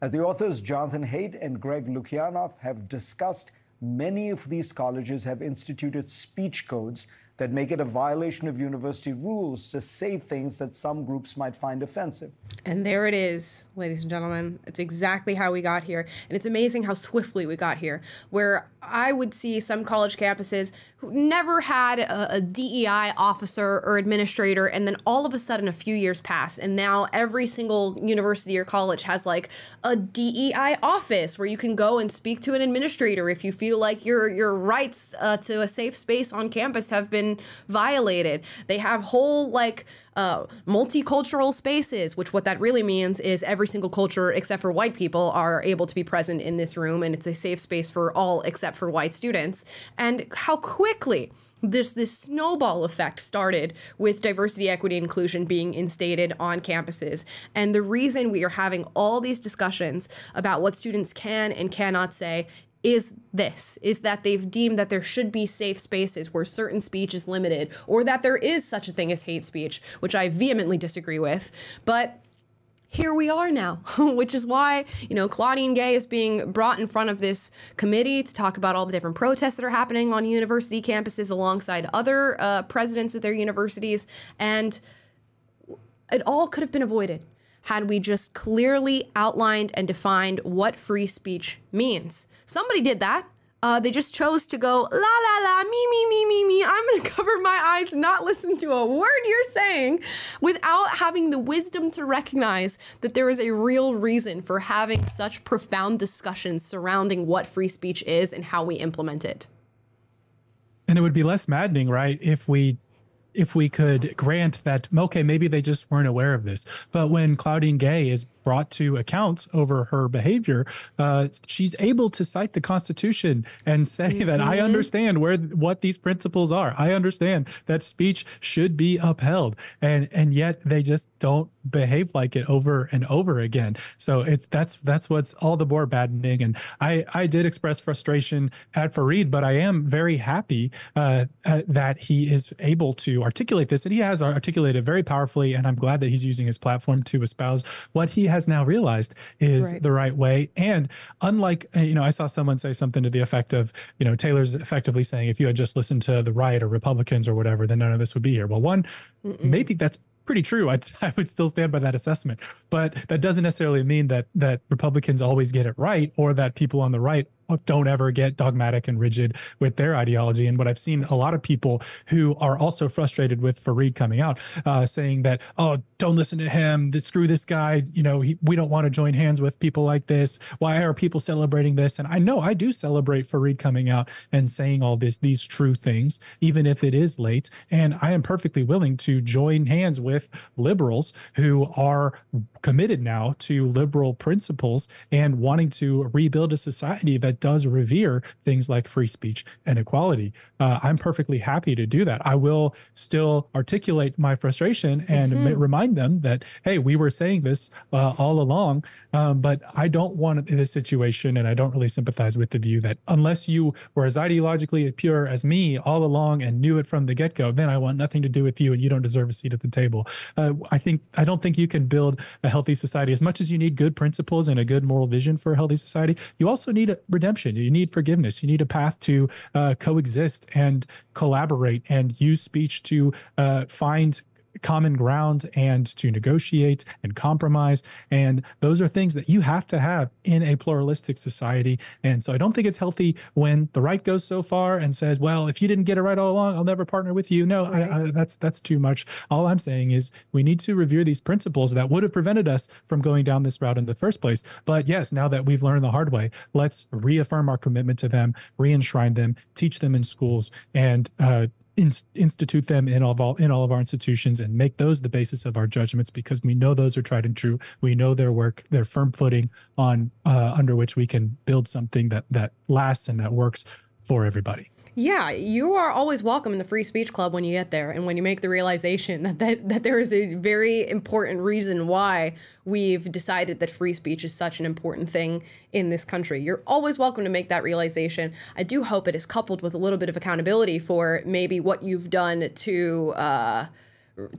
As the authors Jonathan Haidt and Greg Lukianoff have discussed, many of these colleges have instituted speech codes that make it a violation of university rules to say things that some groups might find offensive. And there it is, ladies and gentlemen. It's exactly how we got here. And it's amazing how swiftly we got here. Where I would see some college campuses who never had a, a, DEI officer or administrator, and then all of a sudden a few years pass, and now every single university or college has like a DEI office where you can go and speak to an administrator if you feel like your your rights uh, to a safe space on campus have been violated. They have whole like uh, multicultural spaces, which what that really means is every single culture except for white people are able to be present in this room, and it's a safe space for all except for white students. And how quickly this this snowball effect started with diversity equity inclusion being instated on campuses and the reason we are having all these discussions about what students can and cannot say is this is that they've deemed that there should be safe spaces where certain speech is limited or that there is such a thing as hate speech which i vehemently disagree with but here we are now, [laughs] which is why, you know, Claudine Gay is being brought in front of this committee to talk about all the different protests that are happening on university campuses alongside other uh, presidents at their universities. And it all could have been avoided had we just clearly outlined and defined what free speech means. Somebody did that. Uh, they just chose to go la la la me me me me me. I'm gonna [laughs] cover my eyes, not listen to a word you're saying, without having the wisdom to recognize that there is a real reason for having such profound discussions surrounding what free speech is and how we implement it. And it would be less maddening, right, if we if we could grant that okay maybe they just weren't aware of this. But when claudine gay is brought to account over her behavior, uh, she's able to cite the Constitution and say mm-hmm. that I understand where what these principles are. I understand that speech should be upheld, and and yet they just don't behave like it over and over again. So it's that's that's what's all the more maddening. And I I did express frustration at Fareed, but I am very happy uh, uh, that he is able to articulate this, and he has articulated very powerfully. And I'm glad that he's using his platform to espouse what he has has now realized is right. the right way. And unlike, uh, you know, I saw someone say something to the effect of, you know, Taylor's effectively saying if you had just listened to the right or Republicans or whatever, then none of this would be here. Well, one, Mm-mm. maybe that's pretty true. I'd, [laughs] I would still stand by that assessment, but that doesn't necessarily mean that that Republicans always get it right, or that people on the right don't ever get dogmatic and rigid with their ideology. And what I've seen a lot of people who are also frustrated with Fareed coming out, uh, saying that, oh, don't listen to him, this, screw this guy. You know, he, we don't want to join hands with people like this. Why are people celebrating this? And I know I do celebrate Fareed coming out and saying all this, these true things, even if it is late. And I am perfectly willing to join hands with liberals who are committed now to liberal principles and wanting to rebuild a society that does revere things like free speech and equality. Uh, I'm perfectly happy to do that. I will still articulate my frustration and mm-hmm. remind them that, hey, we were saying this uh, all along, um, but I don't want in this situation, and I don't really sympathize with the view that unless you were as ideologically pure as me all along and knew it from the get go, then I want nothing to do with you and you don't deserve a seat at the table. Uh, I think I don't think you can build a healthy society as much as you need good principles and a good moral vision for a healthy society. You also need a redemption redemption. You need forgiveness. You need a path to uh, coexist and collaborate and use speech to uh, find common ground and to negotiate and compromise. And those are things that you have to have in a pluralistic society. And so I don't think it's healthy when the right goes so far and says, well, if you didn't get it right all along, I'll never partner with you. No, right. I, I, that's that's too much. All I'm saying is we need to revere these principles that would have prevented us from going down this route in the first place. But yes, now that we've learned the hard way, let's reaffirm our commitment to them, re-enshrine them, teach them in schools, and uh, in, institute them in all, of all in all of our institutions and make those the basis of our judgments because we know those are tried and true. We know their work, their firm footing on uh, under which we can build something that that lasts and that works for everybody. Yeah, you are always welcome in the Free Speech Club when you get there and when you make the realization [laughs] that, that, that there is a very important reason why we've decided that free speech is such an important thing in this country. You're always welcome to make that realization. I do hope it is coupled with a little bit of accountability for maybe what you've done to. Uh,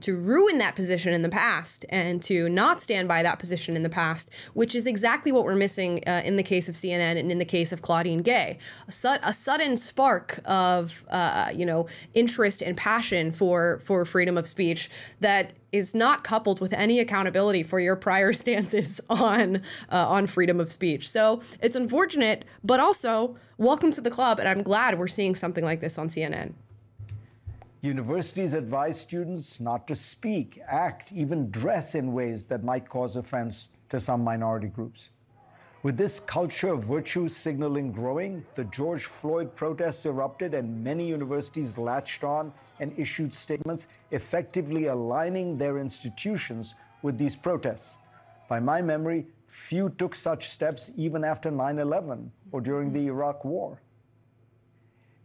to ruin that position in the past and to not stand by that position in the past, which is exactly what we're missing uh, in the case of CNN and in the case of Claudine Gay. A, su- a sudden spark of uh, you know interest and passion for for freedom of speech that is not coupled with any accountability for your prior [laughs] stances on uh, on freedom of speech. So it's unfortunate, but also welcome to the club, and I'm glad we're seeing something like this on CNN. Universities advise students not to speak, act, even dress in ways that might cause offense to some minority groups. With this culture of virtue signaling growing, the George Floyd protests erupted and many universities latched on and issued statements effectively aligning their institutions with these protests. By my memory, few took such steps even after 9 11 or during the Iraq War.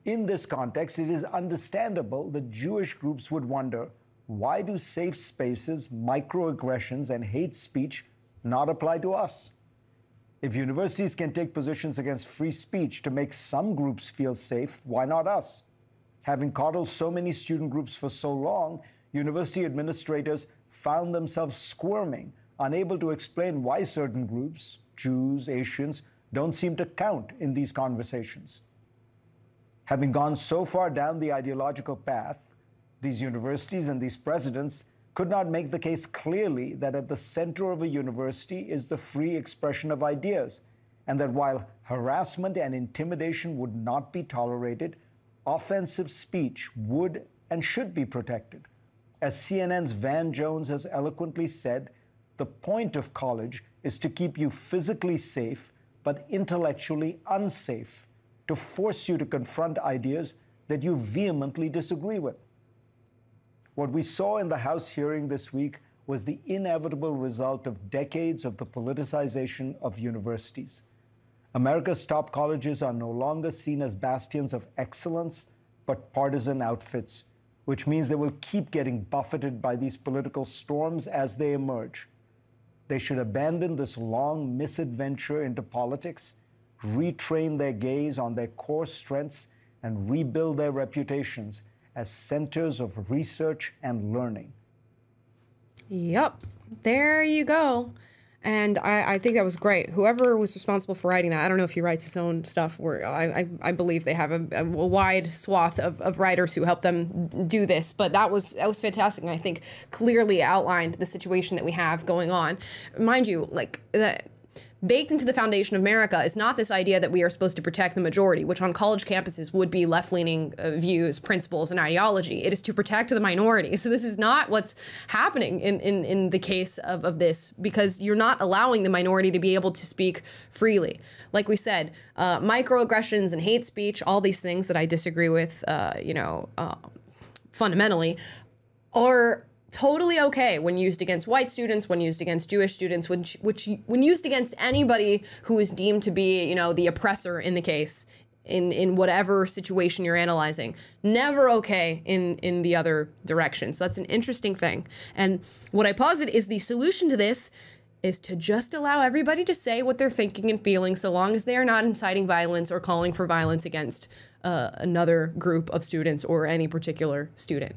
In this context, it is understandable that Jewish groups would wonder why do safe spaces, microaggressions, and hate speech not apply to us? If universities can take positions against free speech to make some groups feel safe, why not us? Having coddled so many student groups for so long, university administrators found themselves squirming, unable to explain why certain groups, Jews, Asians, don't seem to count in these conversations. Having gone so far down the ideological path, these universities and these presidents could not make the case clearly that at the center of a university is the free expression of ideas, and that while harassment and intimidation would not be tolerated, offensive speech would and should be protected. As CNN's Van Jones has eloquently said, the point of college is to keep you physically safe, but intellectually unsafe to force you to confront ideas that you vehemently disagree with. What we saw in the House hearing this week was the inevitable result of decades of the politicization of universities. America's top colleges are no longer seen as bastions of excellence, but partisan outfits, which means they will keep getting buffeted by these political storms as they emerge. They should abandon this long misadventure into politics retrain their gaze on their core strengths, and rebuild their reputations as centers of research and learning. Yep, there you go. And I, I, think that was great. Whoever was responsible for writing that, I don't know if he writes his own stuff. Where I, I, I believe they have a, a, wide swath of, of writers who help them do this. But that was that was fantastic, and I think clearly outlined the situation that we have going on. Mind you, like that baked into the foundation of America is not this idea that we are supposed to protect the majority, which on college campuses would be left leaning uh, views, principles, and ideology. It is to protect the minority. So this is not what's happening in, in, in the case of, of this because you're not allowing the minority to be able to speak freely. Like we said, uh, microaggressions and hate speech, all these things that I disagree with, uh, you know, uh, fundamentally, are totally okay when used against white students, when used against Jewish students, which, which when used against anybody who is deemed to be, you know, the oppressor in the case in in whatever situation you're analyzing. Never okay in in the other direction. So that's an interesting thing. And what I posit is the solution to this is to just allow everybody to say what they're thinking and feeling so long as they are not inciting violence or calling for violence against uh, another group of students or any particular student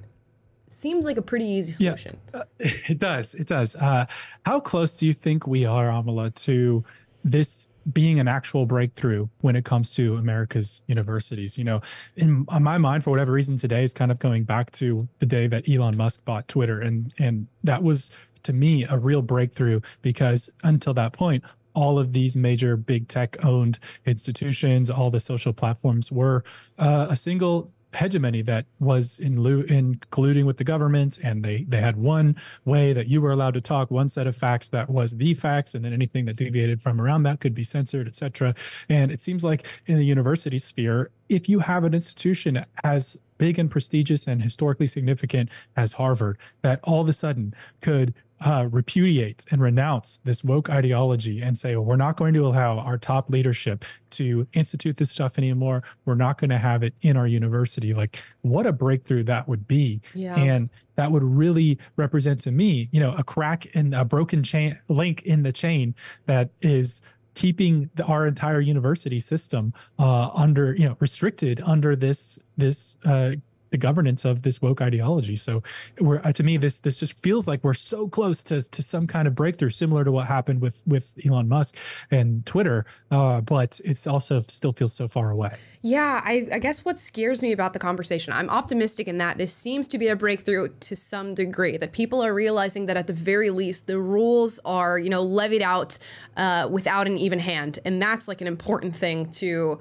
seems like a pretty easy solution. Yeah, uh, [laughs] it does. It does. Uh, how close do you think we are, Amala, to this being an actual breakthrough when it comes to America's universities. You know, in, in my mind, for whatever reason, today is kind of going back to the day that Elon Musk bought Twitter, and and that was to me a real breakthrough because until that point, all of these major big tech owned institutions, all the social platforms were uh, a single hegemony that was in in colluding with the government and they they had one way that you were allowed to talk one set of facts that was the facts and then anything that deviated from around that could be censored etc and it seems like in the university sphere if you have an institution as big and prestigious and historically significant as harvard that all of a sudden could uh, repudiate and renounce this woke ideology and say, well, we're not going to allow our top leadership to institute this stuff anymore. We're not going to have it in our university. Like, what a breakthrough that would be. Yeah. And that would really represent to me, you know, a crack and a broken chain link in the chain that is keeping the, our entire university system uh, under, you know, restricted under this this uh, the governance of this woke ideology. So, we're, uh, to me, this this just feels like we're so close to to some kind of breakthrough, similar to what happened with with Elon Musk and Twitter. Uh, but it's also still feels so far away. Yeah, I, I guess what scares me about the conversation, I'm optimistic in that this seems to be a breakthrough to some degree. That people are realizing that at the very least, the rules are you know levied out uh, without an even hand, and that's like an important thing to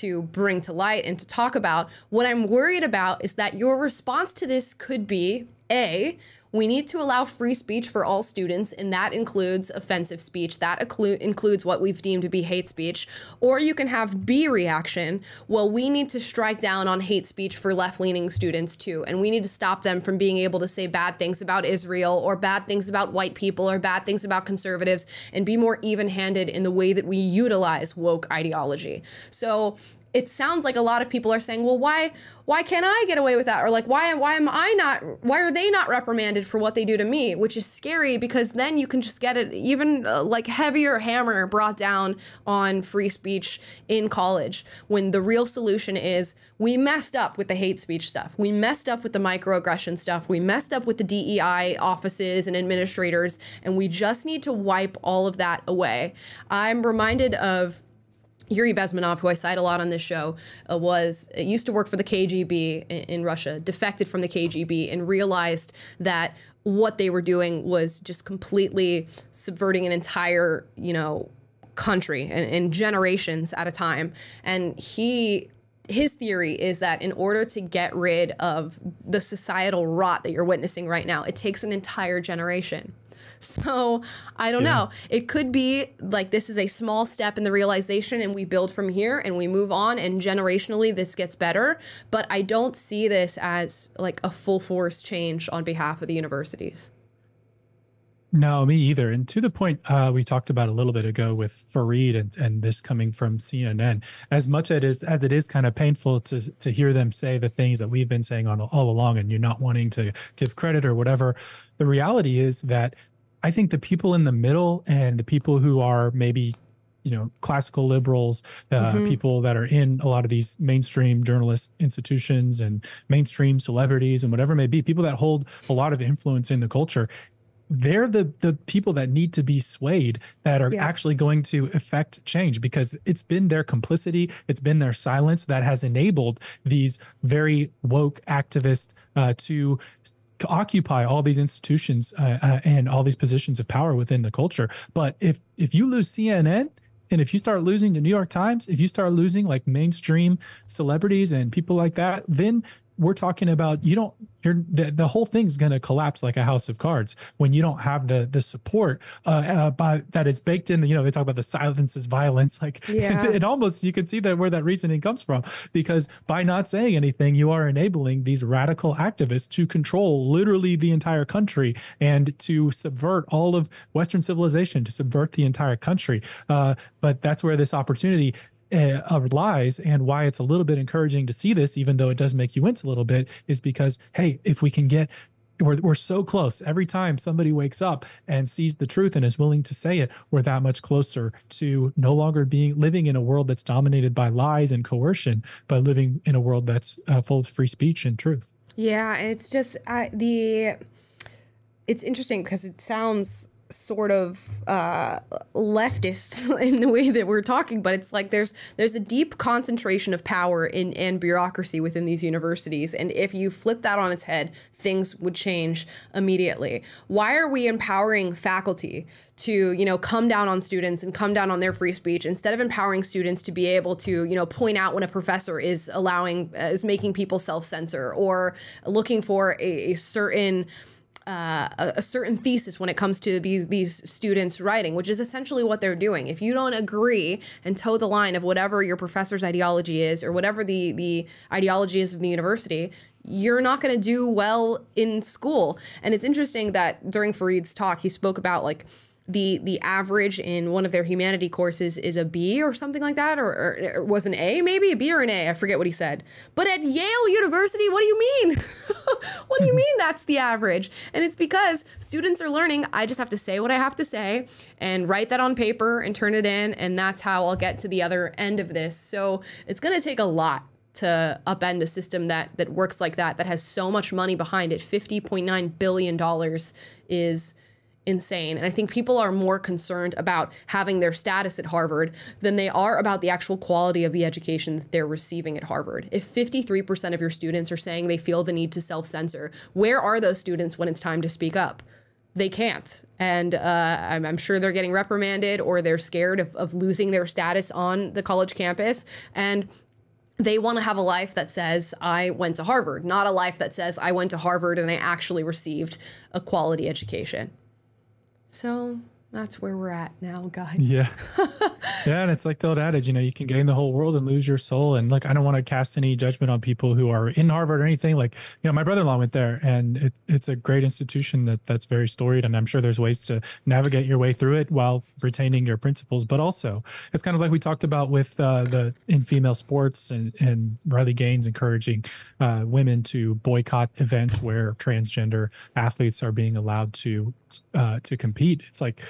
to bring to light and to talk about. What I'm worried about is that your response to this could be A, we need to allow free speech for all students, and that includes offensive speech. That includes what we've deemed to be hate speech. Or you can have B reaction. Well, we need to strike down on hate speech for left leaning students too, and we need to stop them from being able to say bad things about Israel or bad things about white people or bad things about conservatives and be more even handed in the way that we utilize woke ideology. So it sounds like a lot of people are saying, well, why why can't I get away with that? Or like, why why am I not? Why are they not reprimanded for what they do to me? Which is scary because then you can just get it even uh, like heavier hammer brought down on free speech in college when the real solution is we messed up with the hate speech stuff. We messed up with the microaggression stuff. We messed up with the DEI offices and administrators, and we just need to wipe all of that away. I'm reminded of Yuri Bezmenov, who I cite a lot on this show, uh, was uh, used to work for the KGB in, in Russia, defected from the KGB, and realized that what they were doing was just completely subverting an entire, you know, country and, and generations at a time. And he his theory is that in order to get rid of the societal rot that you're witnessing right now, it takes an entire generation. [laughs] So I don't yeah. know. It could be like this is a small step in the realization and we build from here and we move on and generationally this gets better. But I don't see this as like a full force change on behalf of the universities. No, me either. And to the point uh, we talked about a little bit ago with Fareed and, and this coming from CNN, as much as it is, as it is kind of painful to to hear them say the things that we've been saying on all along, and you're not wanting to give credit or whatever. The reality is that I think the people in the middle and the people who are maybe you know classical liberals uh, mm-hmm. people that are in a lot of these mainstream journalist institutions and mainstream celebrities and whatever it may be people that hold a lot of influence in the culture they're the the people that need to be swayed that are yeah. actually going to affect change because it's been their complicity it's been their silence that has enabled these very woke activists uh, to occupy all these institutions uh, uh, and all these positions of power within the culture. But if if you lose CNN and if you start losing the New York Times, if you start losing like mainstream celebrities and people like that, then we're talking about you don't you're the, the whole thing's going to collapse like a house of cards when you don't have the the support uh, uh by that is baked in the, you know they talk about the silence is violence [laughs] like yeah. it, it, almost you can see that where that reasoning comes from because by not saying anything you are enabling these radical activists to control literally the entire country and to subvert all of western civilization to subvert the entire country uh, but that's where this opportunity uh, lies and why it's a little bit encouraging to see this, even though it does make you wince a little bit, is because, hey, if we can get we're, we're so close. Every time somebody wakes up and sees the truth and is willing to say it we're that much closer to no longer being living in a world that's dominated by lies and coercion but living in a world that's uh, full of free speech and truth. Yeah it's just the it's interesting because it sounds sort of uh, leftist [laughs] in the way that we're talking, but it's like there's there's a deep concentration of power in and bureaucracy within these universities, and if you flip that on its head, things would change immediately. Why are we empowering faculty to you know come down on students and come down on their free speech instead of empowering students to be able to you know point out when a professor is allowing uh, is making people self censor or looking for a, a certain uh, a, a, certain thesis when it comes to these these students writing, which is essentially what they're doing. If you don't agree and toe the line of whatever your professor's ideology is or whatever the the ideology is of the university, you're not going to do well in school. And it's interesting that during Fareed's talk, he spoke about like the the average in one of their humanity courses is a B or something like that, or, or, was an A maybe a B or an A. I forget what he said. But at Yale University, what do you mean? [laughs] what do you mean that's the average? And it's because students are learning. I just have to say what I have to say and write that on paper and turn it in, and that's how I'll get to the other end of this. So it's going to take a lot to upend a system that that works like that that has so much money behind it. Fifty point nine billion dollars is insane. And I think people are more concerned about having their status at Harvard than they are about the actual quality of the education that they're receiving at Harvard. If 53% of your students are saying they feel the need to self censor, where are those students when it's time to speak up? They can't. And uh, I'm, I'm, sure they're getting reprimanded or they're scared of, of losing their status on the college campus. And they want to have a life that says I went to Harvard, not a life that says I went to Harvard and I actually received a quality education. So that's where we're at now, guys. Yeah. [laughs] yeah. And it's like the old adage, you know, you can gain the whole world and lose your soul. And like, I don't want to cast any judgment on people who are in Harvard or anything. Like, you know, my brother in law went there and it, it's a great institution that that's very storied. And I'm sure there's ways to navigate your way through it while retaining your principles. But also, it's kind of like we talked about with uh, the in female sports and, and Riley Gaines encouraging uh, women to boycott events where transgender athletes are being allowed to uh, to compete. It's like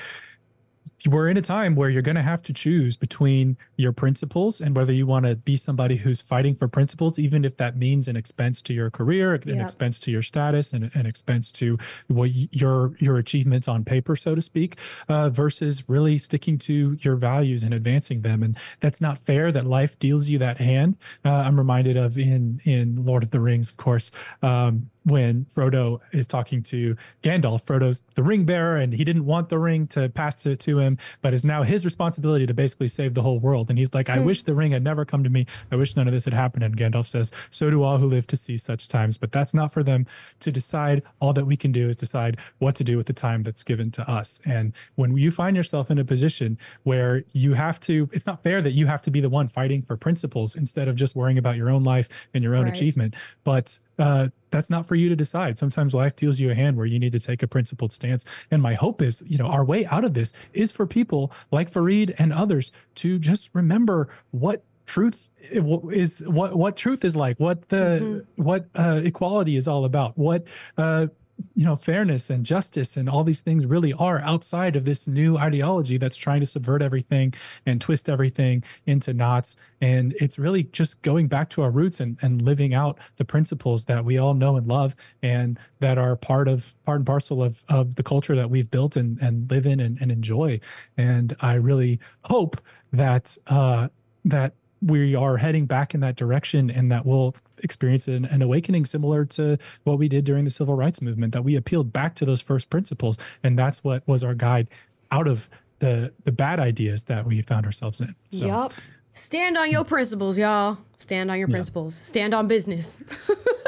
we're in a time where you're going to have to choose between your principles and whether you want to be somebody who's fighting for principles, even if that means an expense to your career, an yep. expense to your status, and an expense to what your your achievements on paper, so to speak, uh, versus really sticking to your values and advancing them. And that's not fair that life deals you that hand. Uh, I'm reminded of in in Lord of the Rings, of course. Um, when Frodo is talking to Gandalf. Frodo's the ring bearer, and he didn't want the ring to pass it to him, but it's now his responsibility to basically save the whole world. And he's like, I hmm. wish the ring had never come to me. I wish none of this had happened. And Gandalf says, So do all who live to see such times. But that's not for them to decide. All that we can do is decide what to do with the time that's given to us. And when you find yourself in a position where you have to, it's not fair that you have to be the one fighting for principles instead of just worrying about your own life and your own right. achievement. But uh, that's not for you to decide. Sometimes life deals you a hand where you need to take a principled stance. And my hope is, you know, our way out of this is for people like Fareed and others to just remember what truth is what what truth is like what the mm-hmm. what uh, equality is all about what uh, you know fairness and justice and all these things really are outside of this new ideology that's trying to subvert everything and twist everything into knots. And it's really just going back to our roots and, and living out the principles that we all know and love and that are part of part and parcel of of the culture that we've built and and live in and, and enjoy. And i really hope that uh that we are heading back in that direction and that we'll experience an, an, awakening similar to what we did during the civil rights movement that we appealed back to those first principles. And that's what was our guide out of the the bad ideas that we found ourselves in. So yep stand on your principles y'all. Stand on your principles. Yep. stand on business.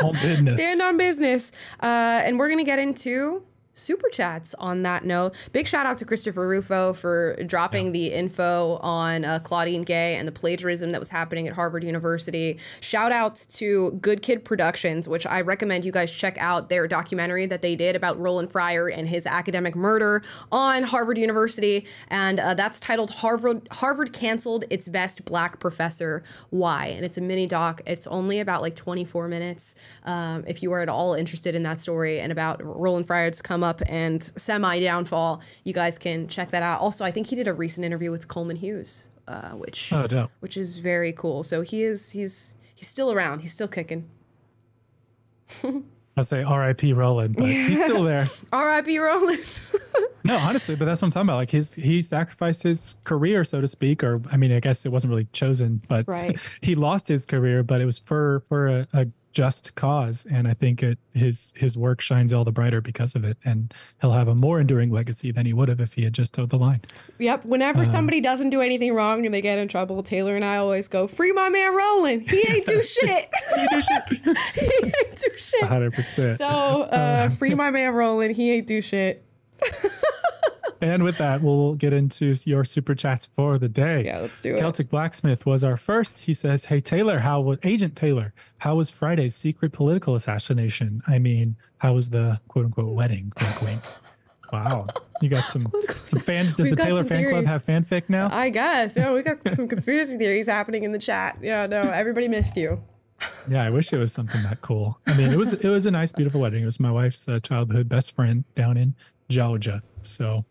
On business. [laughs] Stand on business. Uh, and we're gonna get into super chats on that note. Big shout out to Christopher Rufo for dropping yeah. the info on uh, Claudine Gay and the plagiarism that was happening at Harvard University. Shout out to Good Kid Productions, which I recommend you guys check out their documentary that they did about Roland Fryer and his academic murder on Harvard University. And uh, that's titled Harvard Harvard Canceled Its Best Black Professor Why. And it's a mini doc. It's only about like 24 minutes. Um, if you are at all interested in that story and about Roland Fryer's come come up and semi downfall, you guys can check that out. Also, I think he did a recent interview with Coleman Hughes, uh, which oh, which is very cool. So he is he's he's still around. He's still kicking. I say R.I.P. Roland, but he's [laughs] still there. R.I.P. Roland. [laughs] No, honestly, but that's what I'm talking about. Like his, he sacrificed his career, so to speak, or I mean, I guess it wasn't really chosen, but Right. [laughs] he lost his career, but it was for for a, a just cause, and I think it his his work shines all the brighter because of it, and he'll have a more enduring legacy than he would have if he had just towed the line. Yep. Whenever somebody doesn't do anything wrong and they get in trouble, Taylor and I always go, "Free my man Roland. He ain't do [laughs] shit. [laughs] he ain't do shit." 100. percent So, uh, free my man Roland. He ain't do shit. [laughs] And with that, we'll get into your super chats for the day. Yeah, let's do it. Celtic Blacksmith was our first. He says, "Hey Taylor, how was Agent Taylor? How was Friday's secret political assassination? I mean, how was the quote unquote wedding? Wink, wink. Wow, you got some [laughs] some fan. Did the Taylor fan club have fanfic now? I guess. Yeah, we got some conspiracy theories happening in the chat. Yeah, no, everybody missed you. Yeah, I wish it was something that cool. I mean, it was it was a nice, beautiful wedding. It was my wife's uh, childhood best friend down in Georgia. So,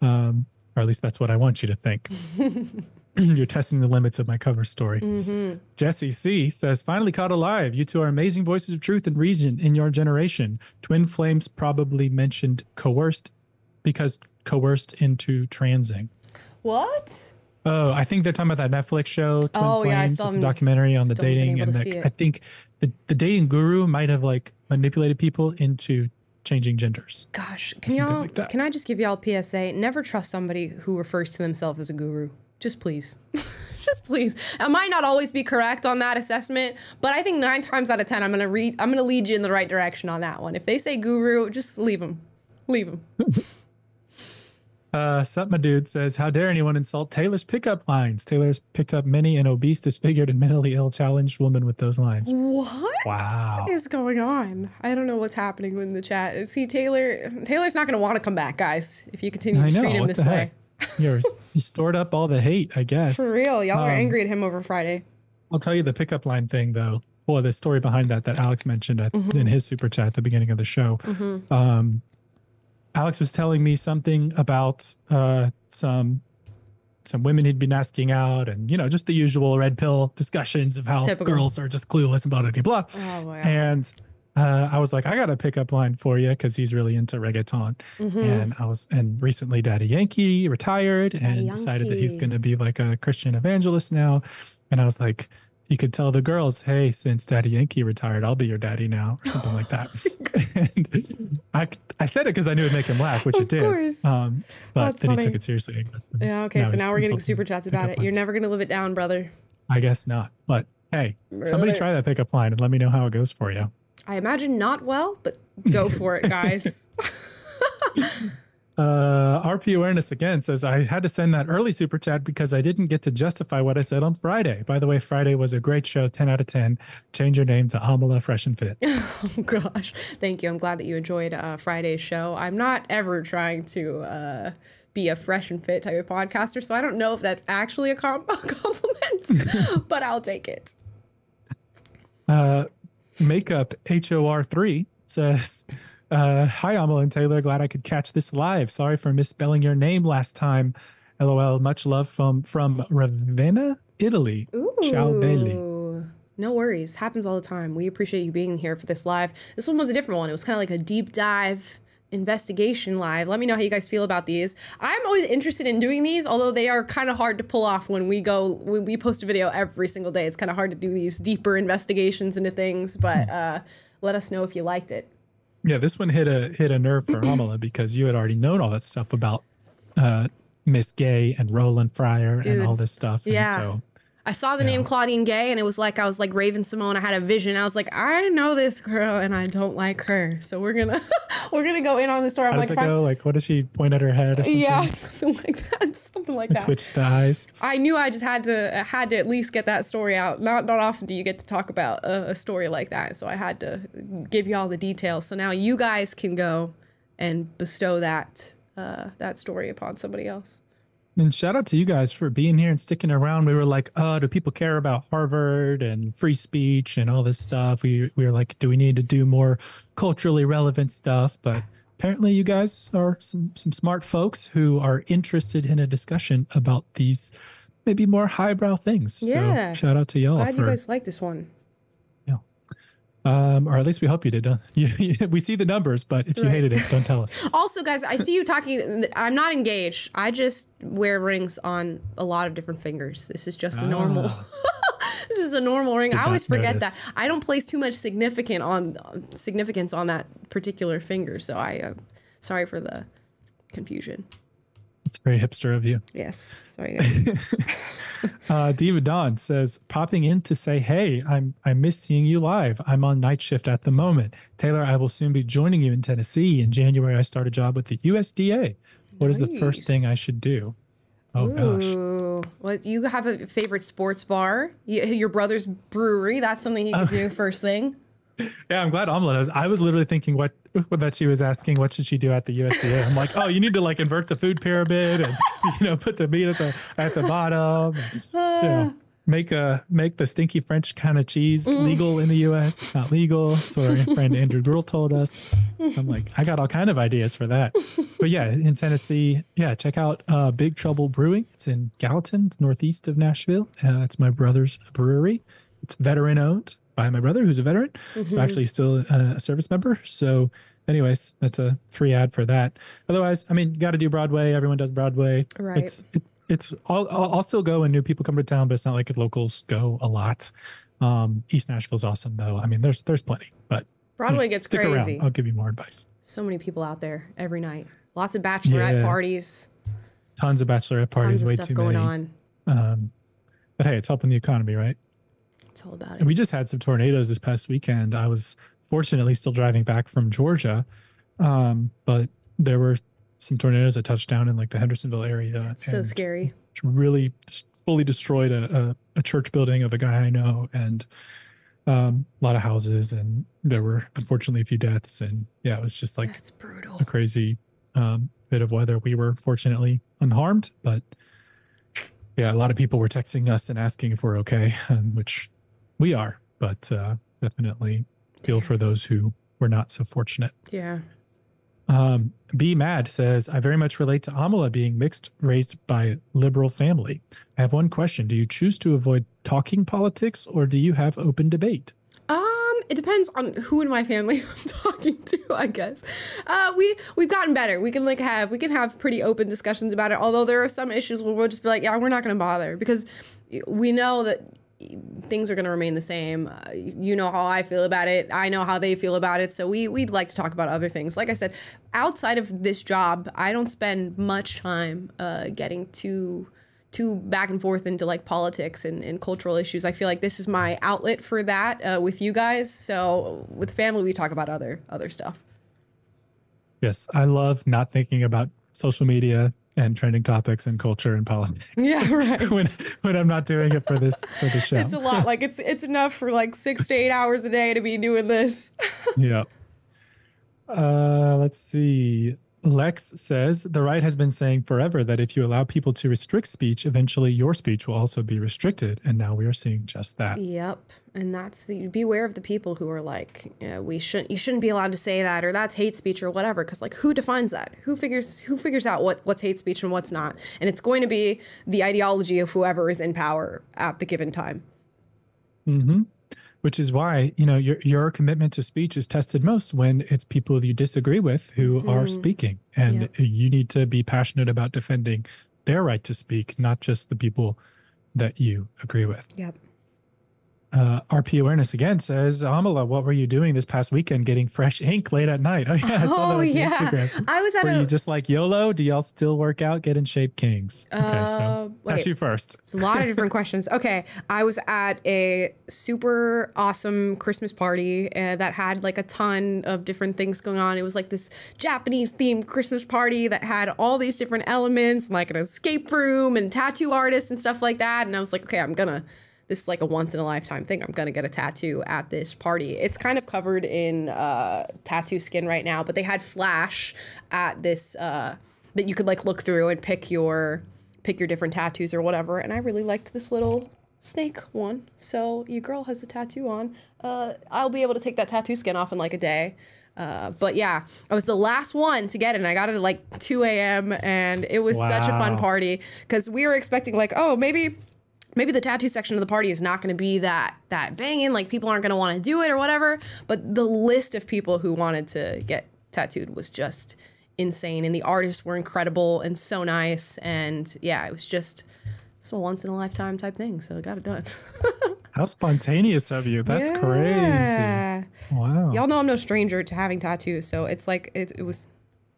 um, or at least that's what I want you to think. [laughs] You're testing the limits of my cover story. Jesse C says, finally caught alive. You two are amazing voices of truth and reason in your generation. Twin Flames probably mentioned coerced because coerced into transing. What? Oh, I think they're talking about that Netflix show, Twin Oh, yeah, I Flames. still it's a documentary on the still haven't been dating, and to like, see it. I think the the dating guru might have like manipulated people into changing genders. Gosh, can y'all? like can I just give y'all a PSA? Never trust somebody who refers to themselves as a guru. Just please. [laughs] just please. I might not always be correct on that assessment, but I think nine times out of ten, I'm gonna read. I'm gonna lead you in the right direction on that one. If they say guru, just leave them. Leave them. [laughs] Uh, Sup, my dude says, "How dare anyone insult Taylor's pickup lines? Taylor's picked up many an obese, disfigured, and mentally ill challenged woman with those lines." What is Wow. going on? I don't know what's happening in the chat. See, Taylor. Taylor's not gonna want to come back, guys. If you continue I to know. treat him What this way. you stored up all the hate, I guess. For real, y'all are Um, angry at him over Friday. I'll tell you the pickup line thing though. Well, the story behind that that Alex mentioned at, Mm-hmm. in his super chat at the beginning of the show. Um, Alex was telling me something about uh, some some women he'd been asking out, and you know, just the usual red pill discussions of how Typical. girls are just clueless and blah blah blah. blah. Oh, wow. And uh, I was like, I got a pickup line for you because he's really into reggaeton. Mm-hmm. And I was, and recently Daddy Yankee retired and decided that he's going to be like a Christian evangelist now. And I was like, you could tell the girls, hey, since Daddy Yankee retired, I'll be your daddy now, or something like that. [laughs] [laughs] and I, I said it because I knew it'd make him laugh, which it did. course. Um, but That's then he took it seriously. I guess. And Yeah, okay, so now we're getting super chats about it. You're never gonna live it down, brother. I guess not. But hey, somebody try that pickup line and let me know how it goes for you. I imagine not well, but go for it, guys. [laughs] [laughs] Uh, RP Awareness again says, I had to send that early super chat because I didn't get to justify what I said on Friday. By the way, Friday was a great show, 10 out of 10. Change your name to Amala Fresh and Fit. [laughs] oh gosh, thank you. I'm glad that you enjoyed uh, Friday's show. I'm not ever trying to uh, be a fresh and fit type of podcaster, so I don't know if that's actually a, com- [laughs] compliment, [laughs] but I'll take it. Uh, Makeup HOR3 says, uh, Hi, Amala and Taylor. Glad I could catch this live. Sorry for misspelling your name last time. LOL. Much love from from Ravenna, Italy. Ciao, belli. No worries. Happens all the time. We appreciate you being here for this live. This one was a different one. It was kind of like a deep dive investigation live. Let me know how you guys feel about these. I'm always interested in doing these, although they are kind of hard to pull off when we go when we post a video every single day. It's kind of hard to do these deeper investigations into things, but uh, let us know if you liked it. Yeah, this one hit a hit a nerve for [clears throat] Amala because you had already known all that stuff about uh, Miss Gay and Roland Fryer Dude, and all this stuff. And yeah. so I saw the name Claudine Gay and it was like I was like Raven-Symoné. I had a vision. I was like, I know this girl and I don't like her. So we're gonna [laughs] we're gonna go in on the story. I'm how like, does it go? Like, what does she point at her head or something? Yeah, [laughs] something like that. Something like that. Twitch the eyes. I knew I just had to I had to at least get that story out. Not not often do you get to talk about a, a story like that, so I had to give you all the details. So now you guys can go and bestow that uh, that story upon somebody else. And shout out to you guys for being here and sticking around. We were like, oh, do people care about Harvard and free speech and all this stuff? We we were like, do we need to do more culturally relevant stuff? But apparently, you guys are some some smart folks who are interested in a discussion about these maybe more highbrow things. Yeah. So shout out to y'all Glad for you guys like this one. Um, or at least we hope you did. [laughs] You, you- we see the numbers, but if you hated it, don't tell us. [laughs] Also, guys, I see you talking. I'm not engaged. I just wear rings on a lot of different fingers. This is just a normal. [laughs] this is a normal ring. I always forget notice. that. I don't place too much significant on significance on that particular finger. So I, uh, sorry for the confusion. It's very hipster of you. Yes, sorry [laughs] guys. Uh, Diva Dawn says, popping in to say, hey, I'm I miss seeing you live. I'm on night shift at the moment. Taylor, I will soon be joining you in Tennessee. In January, I start a job with the USDA. What is the first thing I should do? Oh gosh. Ooh, what you have a favorite sports bar? Your brother's brewery. That's something you Oh. could do first thing. Yeah, I'm glad Amala knows. I was literally thinking what that she was asking what should she do at the USDA. I'm like, oh, you need to like invert the food pyramid and [laughs] you know put the meat at the at the bottom. And, you know, [sighs] make a make the stinky French kind of cheese legal in the US. It's not legal. So our [laughs] friend Andrew Gruel told us. I'm like, I got all kind of ideas for that. But yeah, in Tennessee, yeah, check out uh, Big Trouble Brewing. It's in Gallatin, it's northeast of Nashville. Uh, it's my brother's brewery. It's veteran owned by my brother, who's a veteran, Mm-hmm. actually still a, service member. So, anyways, that's a free ad for that. Otherwise, I mean, got to do Broadway. Everyone does Broadway. Right. It's it, it's all. I'll, I'll still go when new people come to town, but it's not like locals go a lot. Um, East Nashville's awesome though. I mean, there's there's plenty, but Broadway gets stick crazy. around. I'll give you more advice. So many people out there every night. Lots of bachelorette Yeah. parties. Tons of bachelorette parties, Tons of way stuff too going many. on. But hey, it's helping the economy, right? It's all about And it. we just had some tornadoes this past weekend. I was fortunately still driving back from Georgia, um, but there were some tornadoes that touched down in like the Hendersonville area. That's So scary. Really fully destroyed a, a, a church building of a guy I know and um, a lot of houses. And there were unfortunately a few deaths. And yeah, it was just like That's brutal. a crazy um, bit of weather. We were fortunately unharmed, but yeah, a lot of people were texting us and asking if we're okay, um, which we are, but uh, definitely feel for those who were not so fortunate. Yeah. Um, Be Mad says, I very much relate to Amala being mixed, raised by liberal family. I have one question. Do you choose to avoid talking politics or do you have open debate? Um, it depends on who in my family [laughs] I'm talking to, I guess. Uh, we we've gotten better. We can like have we can have pretty open discussions about it. Although there are some issues where we'll just be like, yeah, we're not going to bother because we know that things are going to remain the same. Uh, you know how I feel about it. I know how they feel about it. So we we'd like to talk about other things. Like I said, outside of this job, I don't spend much time uh, getting too too back and forth into like politics and, and cultural issues. I feel like this is my outlet for that uh, with you guys. So with family, we talk about other other stuff. Yes, I love not thinking about social media and trending topics and culture and politics. [laughs] Yeah, right. when when I'm not doing it for this for the show. it's a lot. Like it's it's enough for like six to eight hours a day to be doing this. [laughs] yeah. Uh, let's see. Lex says the right has been saying forever that if you allow people to restrict speech, eventually your speech will also be restricted, and now we are seeing just that. Yep, and that's the beware of the people who are like, yeah, we shouldn't, you shouldn't be allowed to say that, or that's hate speech, or whatever. Because like, who defines that? Who figures who figures out what what's hate speech and what's not? And it's going to be the ideology of whoever is in power at the given time. Mm-hmm. Which is why you know your your commitment to speech is tested most when it's people you disagree with who are mm-hmm. speaking, and Yep. you need to be passionate about defending their right to speak, not just the people that you agree with. Yep. Uh, RP Awareness again says, Amala, what were you doing this past weekend getting fresh ink late at night? [laughs] Oh, yeah. I Oh yeah, Instagram. I was at Were a. you just like YOLO? Do y'all still work out, get in shape, kings? Okay, Uh, so that's you first. It's a lot of different [laughs] questions. Okay, I was at a super awesome Christmas party uh, that had like a ton of different things going on. It was like this Japanese themed Christmas party that had all these different elements, like an escape room and tattoo artists and stuff like that. And I was like, okay, I'm gonna. This is like a once in a lifetime thing. I'm gonna get a tattoo at this party. It's kind of covered in uh, tattoo skin right now, but they had flash at this uh, that you could like look through and pick your pick your different tattoos or whatever. And I really liked this little snake one. So your girl has a tattoo on. Uh, I'll be able to take that tattoo skin off in like a day. Uh, but yeah, I was the last one to get it. And I got it at like 2 a.m. and it was such a fun party because we were expecting like, oh, maybe maybe the tattoo section of the party is not going to be that that banging like people aren't going to want to do it or whatever but the list of people who wanted to get tattooed was just insane and the artists were incredible and so nice and yeah it was just it's a once in a lifetime type thing so I got it done [laughs] How spontaneous of you. That's Yeah. crazy. Wow. y'all know i'm no stranger to having tattoos so it's like it, it was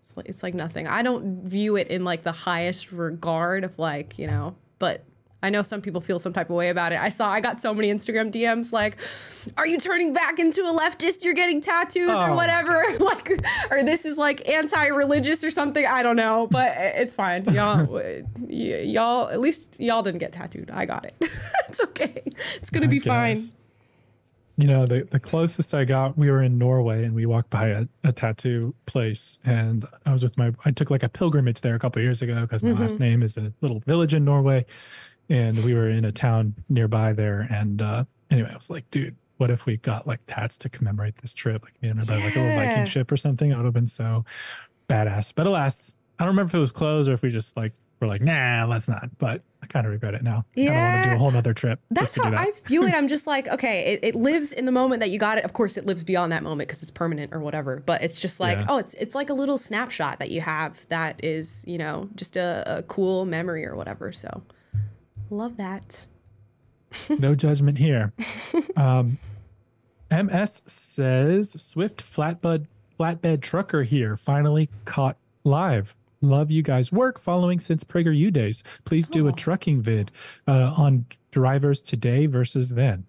it's like, it's like nothing i don't view it in like the highest regard of like you know but i know some people feel some type of way about it i saw i got so many instagram dms like are you turning back into a leftist you're getting tattoos or Oh. whatever [laughs] like or this is like anti-religious or something i don't know but it's fine [laughs] y'all y'all at least y'all didn't get tattooed i got it [laughs] it's okay it's gonna be fine. You know, the, the closest I got, we were in Norway and we walked by a, a tattoo place. And I was with my, I took like a pilgrimage there a couple of years ago because my Mm-hmm. last name is a little village in Norway. And we were in a town nearby there. And uh, anyway, I was like, dude, what if we got like tats to commemorate this trip? Like, you know, by like a little Viking ship or something. It would have been so badass. But alas, I don't remember if it was closed or if we just like were like, nah, let's not. But I kind of regret it now. Yeah. I of want to do a whole nother trip. That's how do that. I view it. I'm just like, okay, it, it lives in the moment that you got it. Of course, it lives beyond that moment because it's permanent or whatever. But it's just like, Yeah. oh, it's it's like a little snapshot that you have that is, you know, just a, a cool memory or whatever. So, love that. [laughs] no judgment here. Um, MS says Swift flatbed flatbed trucker here finally caught live. Love you guys' work following since PragerU days. Please do a trucking vid uh, on drivers today versus then.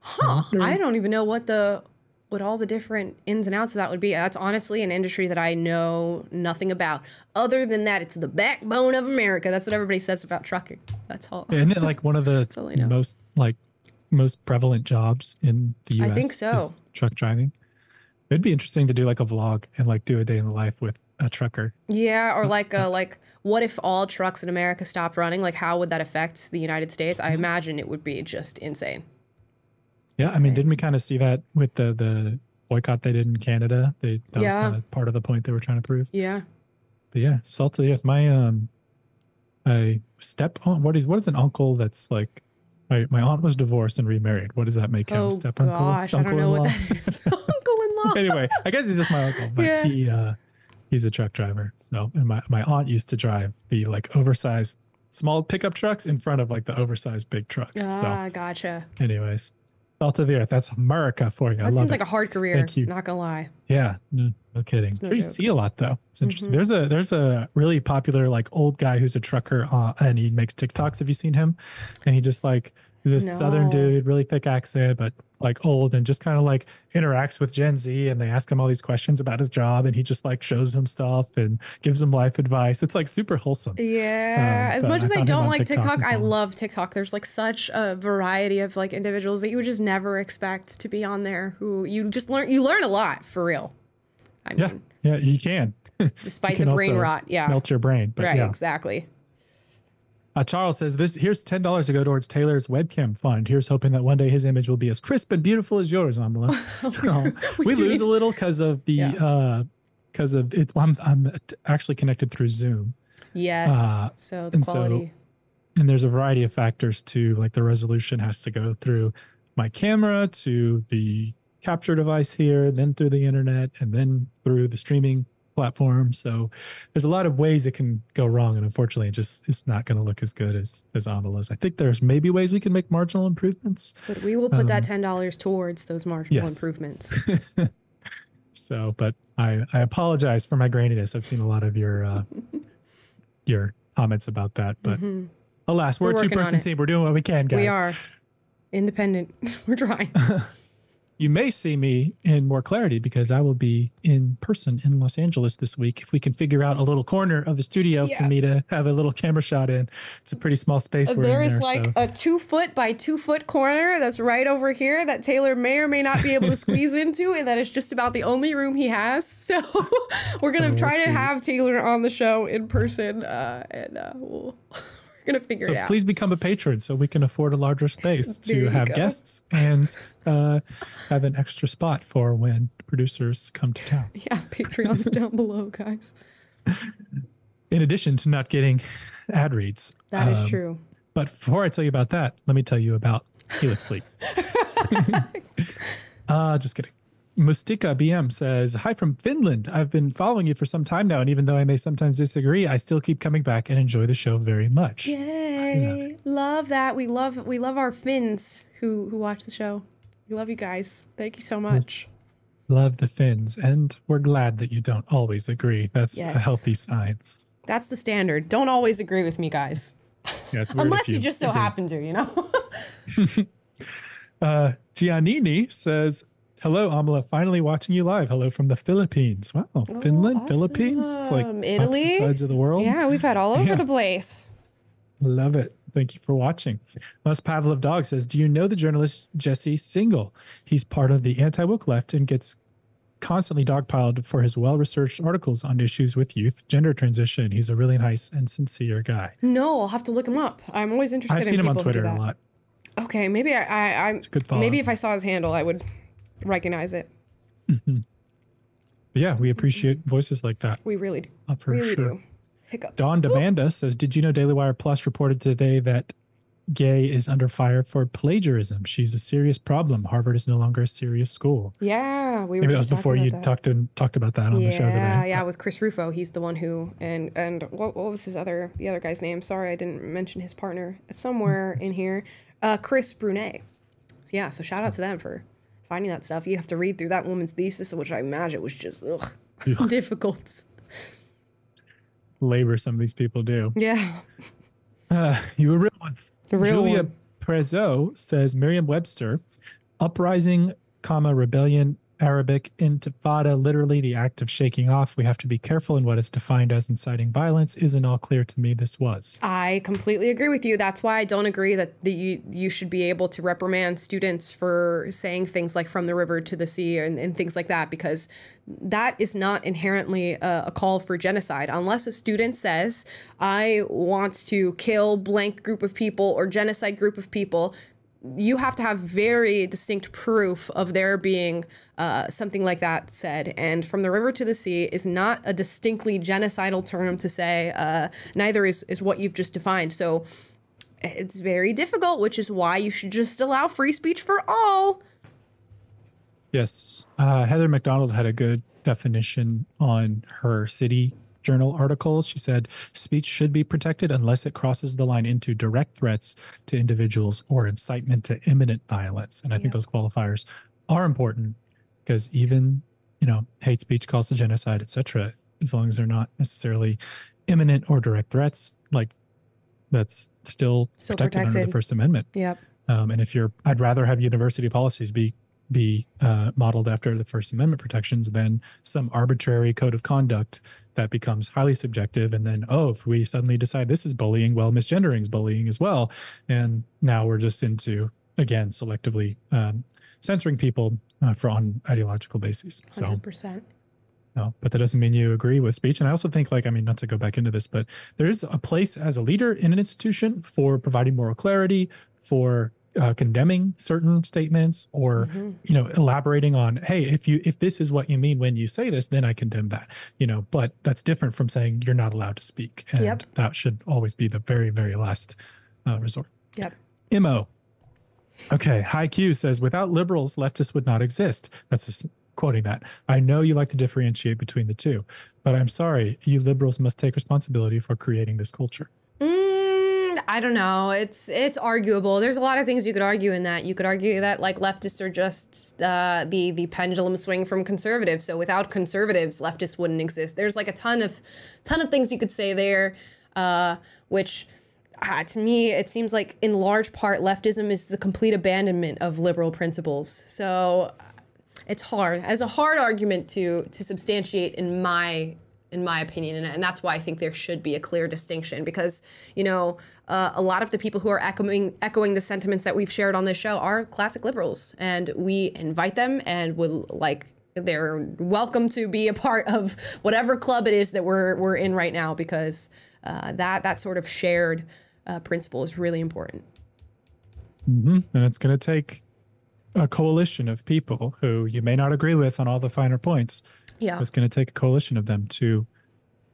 Huh. I don't even know what the what all the different ins and outs of that would be. That's honestly an industry that I know nothing about. Other than that, it's the backbone of America. That's what everybody says about trucking. That's all. Isn't it like one of the [laughs] all I know. most like most prevalent jobs in the US? I think so. Truck driving. It'd be interesting to do like a vlog and like do a day in the life with a trucker. Yeah, or like uh, [laughs] like what if all trucks in America stopped running? Like how would that affect the United States? Mm-hmm. I imagine it would be just insane. Yeah, I mean, didn't we kind of see that with the the boycott they did in Canada? They that was kind of part of the point they were trying to prove. Yeah. But yeah, salt of the earth. My um, I step on what is what is an uncle that's like. My, my aunt was divorced and remarried. What does that make him? Oh Step uncle? gosh, I don't know what that is. [laughs] Uncle-in-law. anyway, I guess he's just my uncle, but Yeah. he uh, he's a truck driver. So, and my my aunt used to drive the like oversized small pickup trucks in front of like the oversized big trucks. So, Ah, gotcha. anyways, salt of the earth. That's America for you. I That love seems it. like a hard career. Thank you. Not gonna lie. Yeah, no, no kidding. no sure you. Mm-hmm. see a lot though. It's interesting. There's a there's a really popular like old guy who's a trucker uh, and he makes TikToks. Have you seen him? And he just like this southern dude, really thick accent, but like old and just kind of like interacts with Gen Z and they ask him all these questions about his job and he just like shows him stuff and gives him life advice. It's like super wholesome. Yeah. Um, as much as I don't like TikTok TikTok, I love TikTok. There's like such a variety of like individuals that you would just never expect to be on there. Who you just learn you learn a lot for real. I Yeah, mean, yeah, you can. [laughs] despite You the brain rot. Yeah. melt your brain. But right. yeah. Exactly. Uh, Charles says this. Here's ten dollars to go towards Taylor's webcam fund. Here's hoping that one day his image will be as crisp and beautiful as yours, Amala. So, [laughs] [laughs] [laughs] we do lose a little because of the Yeah. uh because of it. I'm I'm actually connected through Zoom, Yes. Uh, so the and so- quality. and there's a variety of factors too. Like the resolution has to go through my camera to the capture device here, then through the internet, and then through the streaming platform. So there's a lot of ways it can go wrong, and unfortunately, it just it's not going to look as good as as Amala's. I think there's maybe ways we can make marginal improvements. But we will put that ten dollars towards those marginal um, yes. improvements. [laughs] So, but I I apologize for my graininess. I've seen a lot of your uh, [laughs] your comments about that, but alas, we're, Mm-hmm. We're a two person team. We're doing what we can, guys. we are independent. [laughs] We're trying. You may see me in more clarity because I will be in person in Los Angeles this week. If we can figure out a little corner of the studio Yeah. for me to have a little camera shot in, it's a pretty small space. There is there, like so. a two foot by two foot corner that's right over here that Taylor may or may not be able to [laughs] squeeze into, and that is just about the only room he has. [laughs] So we're gonna So we'll try see. to have Taylor on the show in person, uh, and uh, we'll, we're gonna figure So it out. please become a patron so we can afford a larger space [laughs] to have go. guests and uh, have an extra spot for when producers come to town. [laughs] yeah, Patreon's [laughs] down below, guys. In addition to not getting ad reads. That is Um, true. But before I tell you about that, let me tell you about Helix Sleep. uh, just kidding. Mustika BM says, Hi from Finland. I've been following you for some time now, and even though I may sometimes disagree, I still keep coming back and enjoy the show very much. Yay! Love that. We love we love our Finns who who watch the show. We love you guys. Thank you so much. Love the Finns, and we're glad that you don't always agree. That's a healthy sign. That's the standard. Don't always agree with me, guys. [laughs] Yeah, it's weird if Unless you, just so agree. happen to, you know? [laughs] [laughs] Uh, Giannini says, Hello, Amala. Finally watching you live. Hello from the Philippines. Wow. Finland, Philippines. It's like. Italy. sides of the world. yeah, we've had all over Yeah. the place. Love it. Thank you for watching. Les Pavlov Dog says, Do you know the journalist Jesse Singal? He's part of the anti woke left and gets constantly dogpiled for his well researched articles on issues with youth gender transition. He's a really nice and sincere guy. No, I'll have to look him up. I'm always interested in him. I've in seen him on Twitter a lot. Okay, maybe I, I I'm a good follow. maybe if I saw his handle, I would recognize it. But yeah, we appreciate voices like that. We really do. uh, for really sure. do. Hiccups. Dawn Demanda says, Did you know Daily Wire Plus reported today that Gay is under fire for plagiarism? She's a serious problem. Harvard is no longer a serious school. Yeah, we were Maybe that was before you that. talked to, talked about that on yeah, the show today. Yeah, yeah, with Chris Rufo, he's the one who and and what what was his other the other guy's name? Sorry, I didn't mention his partner somewhere in here. Uh, Chris Brunet. So yeah, so shout out to them for finding that stuff. You have to read through that woman's thesis, which I imagine was just ugh, [laughs] difficult. Labor some of these people do. Yeah, Uh, you a real one. The real Julia one. Prezzo says Merriam-Webster, uprising, comma rebellion, Arabic intifada, literally the act of shaking off. We have to be careful in what is defined as inciting violence. Isn't all clear to me this was. I completely agree with you. That's why I don't agree that the, you you should be able to reprimand students for saying things like "from the river to the sea" and, and things like that, because that is not inherently a, a call for genocide. Unless a student says, "I want to kill blank group of people" or genocide group of people, you have to have very distinct proof of there being uh, something like that said. And from the river to the sea is not a distinctly genocidal term to say. Uh, neither is is what you've just defined. So it's very difficult, which is why you should just allow free speech for all. Yes. Uh, Heather Mac Donald had a good definition on her city journal articles. She said speech should be protected unless it crosses the line into direct threats to individuals or incitement to imminent violence. And I think those qualifiers are important because even, you know, hate speech calls to genocide, etc., as long as they're not necessarily imminent or direct threats, like that's still, Still protected, under the. First Amendment. Yep. Um, and if you're, I'd rather have university policies be be uh, modeled after the First Amendment protections than some arbitrary code of conduct that becomes highly subjective. And then, oh, if we suddenly decide this is bullying, well, misgendering is bullying as well. And now we're just into again selectively um, censoring people uh, for on ideological bases. So. Hundred percent. No, but that doesn't mean you agree with speech. And I also think, like, I mean, not to go back into this, but there is a place as a leader in an institution for providing moral clarity, for uh, condemning certain statements, or you know, elaborating on, hey, if you if this is what you mean when you say this, then I condemn that. You know, but that's different from saying you're not allowed to speak, and Yep. that should always be the very very last uh, resort. Yep. Mo. Okay, High Q says without liberals, leftists would not exist. That's just quoting that. I know you like to differentiate between the two, but I'm sorry, you liberals must take responsibility for creating this culture. Mm, I don't know. It's it's arguable. There's a lot of things you could argue in that. You could argue that like leftists are just uh, the the pendulum swing from conservatives. So without conservatives, leftists wouldn't exist. There's like a ton of ton of things you could say there, uh, which. Uh, to me, it seems like in large part leftism is the complete abandonment of liberal principles. So it's hard as a hard argument to to substantiate in my in my opinion and, and that's why i think there should be a clear distinction because you know uh, a lot of the people who are echoing echoing the sentiments that we've shared on this show are classic liberals. And we invite them and would like they're welcome to be a part of whatever club it is that we're we're in right now because uh, that that sort of shared uh, principle is really important. And it's going to take a coalition of people who you may not agree with on all the finer points. yeah. It's going to take a coalition of them to,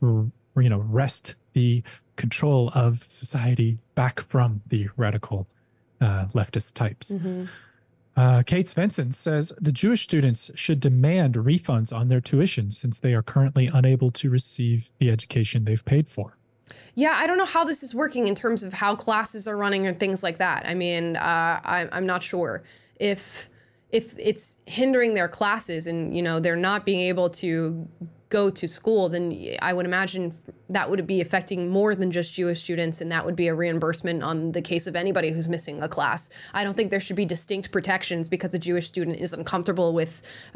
r- you know, wrest the control of society back from the radical uh, leftist types. Mm-hmm. Uh, Kate Svensson says the Jewish students should demand refunds on their tuition since they are currently unable to receive the education they've paid for. Yeah, I don't know how this is working in terms of how classes are running and things like that. I mean, uh, I, I'm not sure if if it's hindering their classes and you know they're not being able to go to school, then I would imagine that would be affecting more than just Jewish students, and that would be a reimbursement on the case of anybody who's missing a class. I don't think there should be distinct protections because a Jewish student is uncomfortable with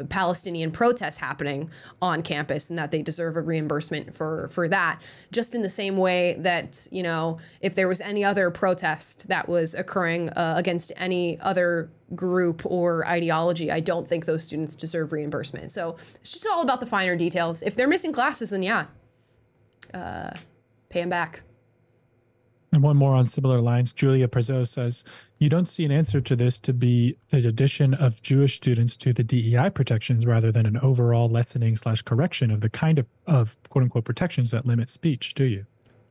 Palestinian protests happening on campus, and that they deserve a reimbursement for for that. Just in the same way that you know, if there was any other protest that was occurring uh, against any other group or ideology, I don't think those students deserve reimbursement. So it's just all about the finer details. If they're missing classes, then yeah, uh, pay them back. And one more on similar lines. Julia Prezzo says, You don't see an answer to this to be the addition of Jewish students to the DEI protections rather than an overall lessening slash correction of the kind of, of quote unquote protections that limit speech, do you?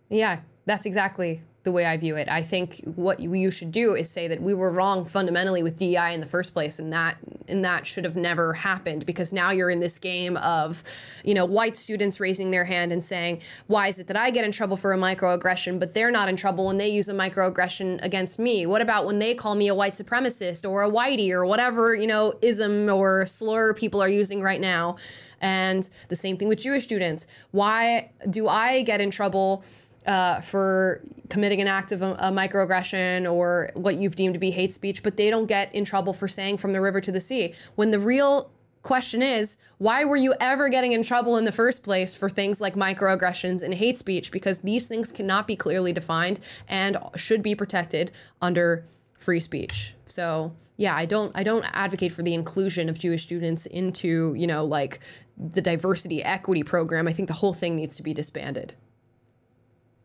Yeah, that's exactly the way I view it. I think what you should do is say that we were wrong fundamentally with DEI in the first place, and that and that should have never happened because now you're in this game of, you know, white students raising their hand and saying, "Why is it that I get in trouble for a microaggression, but they're not in trouble when they use a microaggression against me? What about when they call me a white supremacist or a whitey or whatever you know ism or slur people are using right now?" And the same thing with Jewish students. Why do I get in trouble? Uh, for committing an act of a, a, microaggression or what you've deemed to be hate speech, but they don't get in trouble for saying from the river to the sea. When the real question is, why were you ever getting in trouble in the first place for things like microaggressions and hate speech? Because these things cannot be clearly defined and should be protected under free speech. So yeah, I don't I don't advocate for the inclusion of Jewish students into, you know, like the diversity equity program. I think the whole thing needs to be disbanded.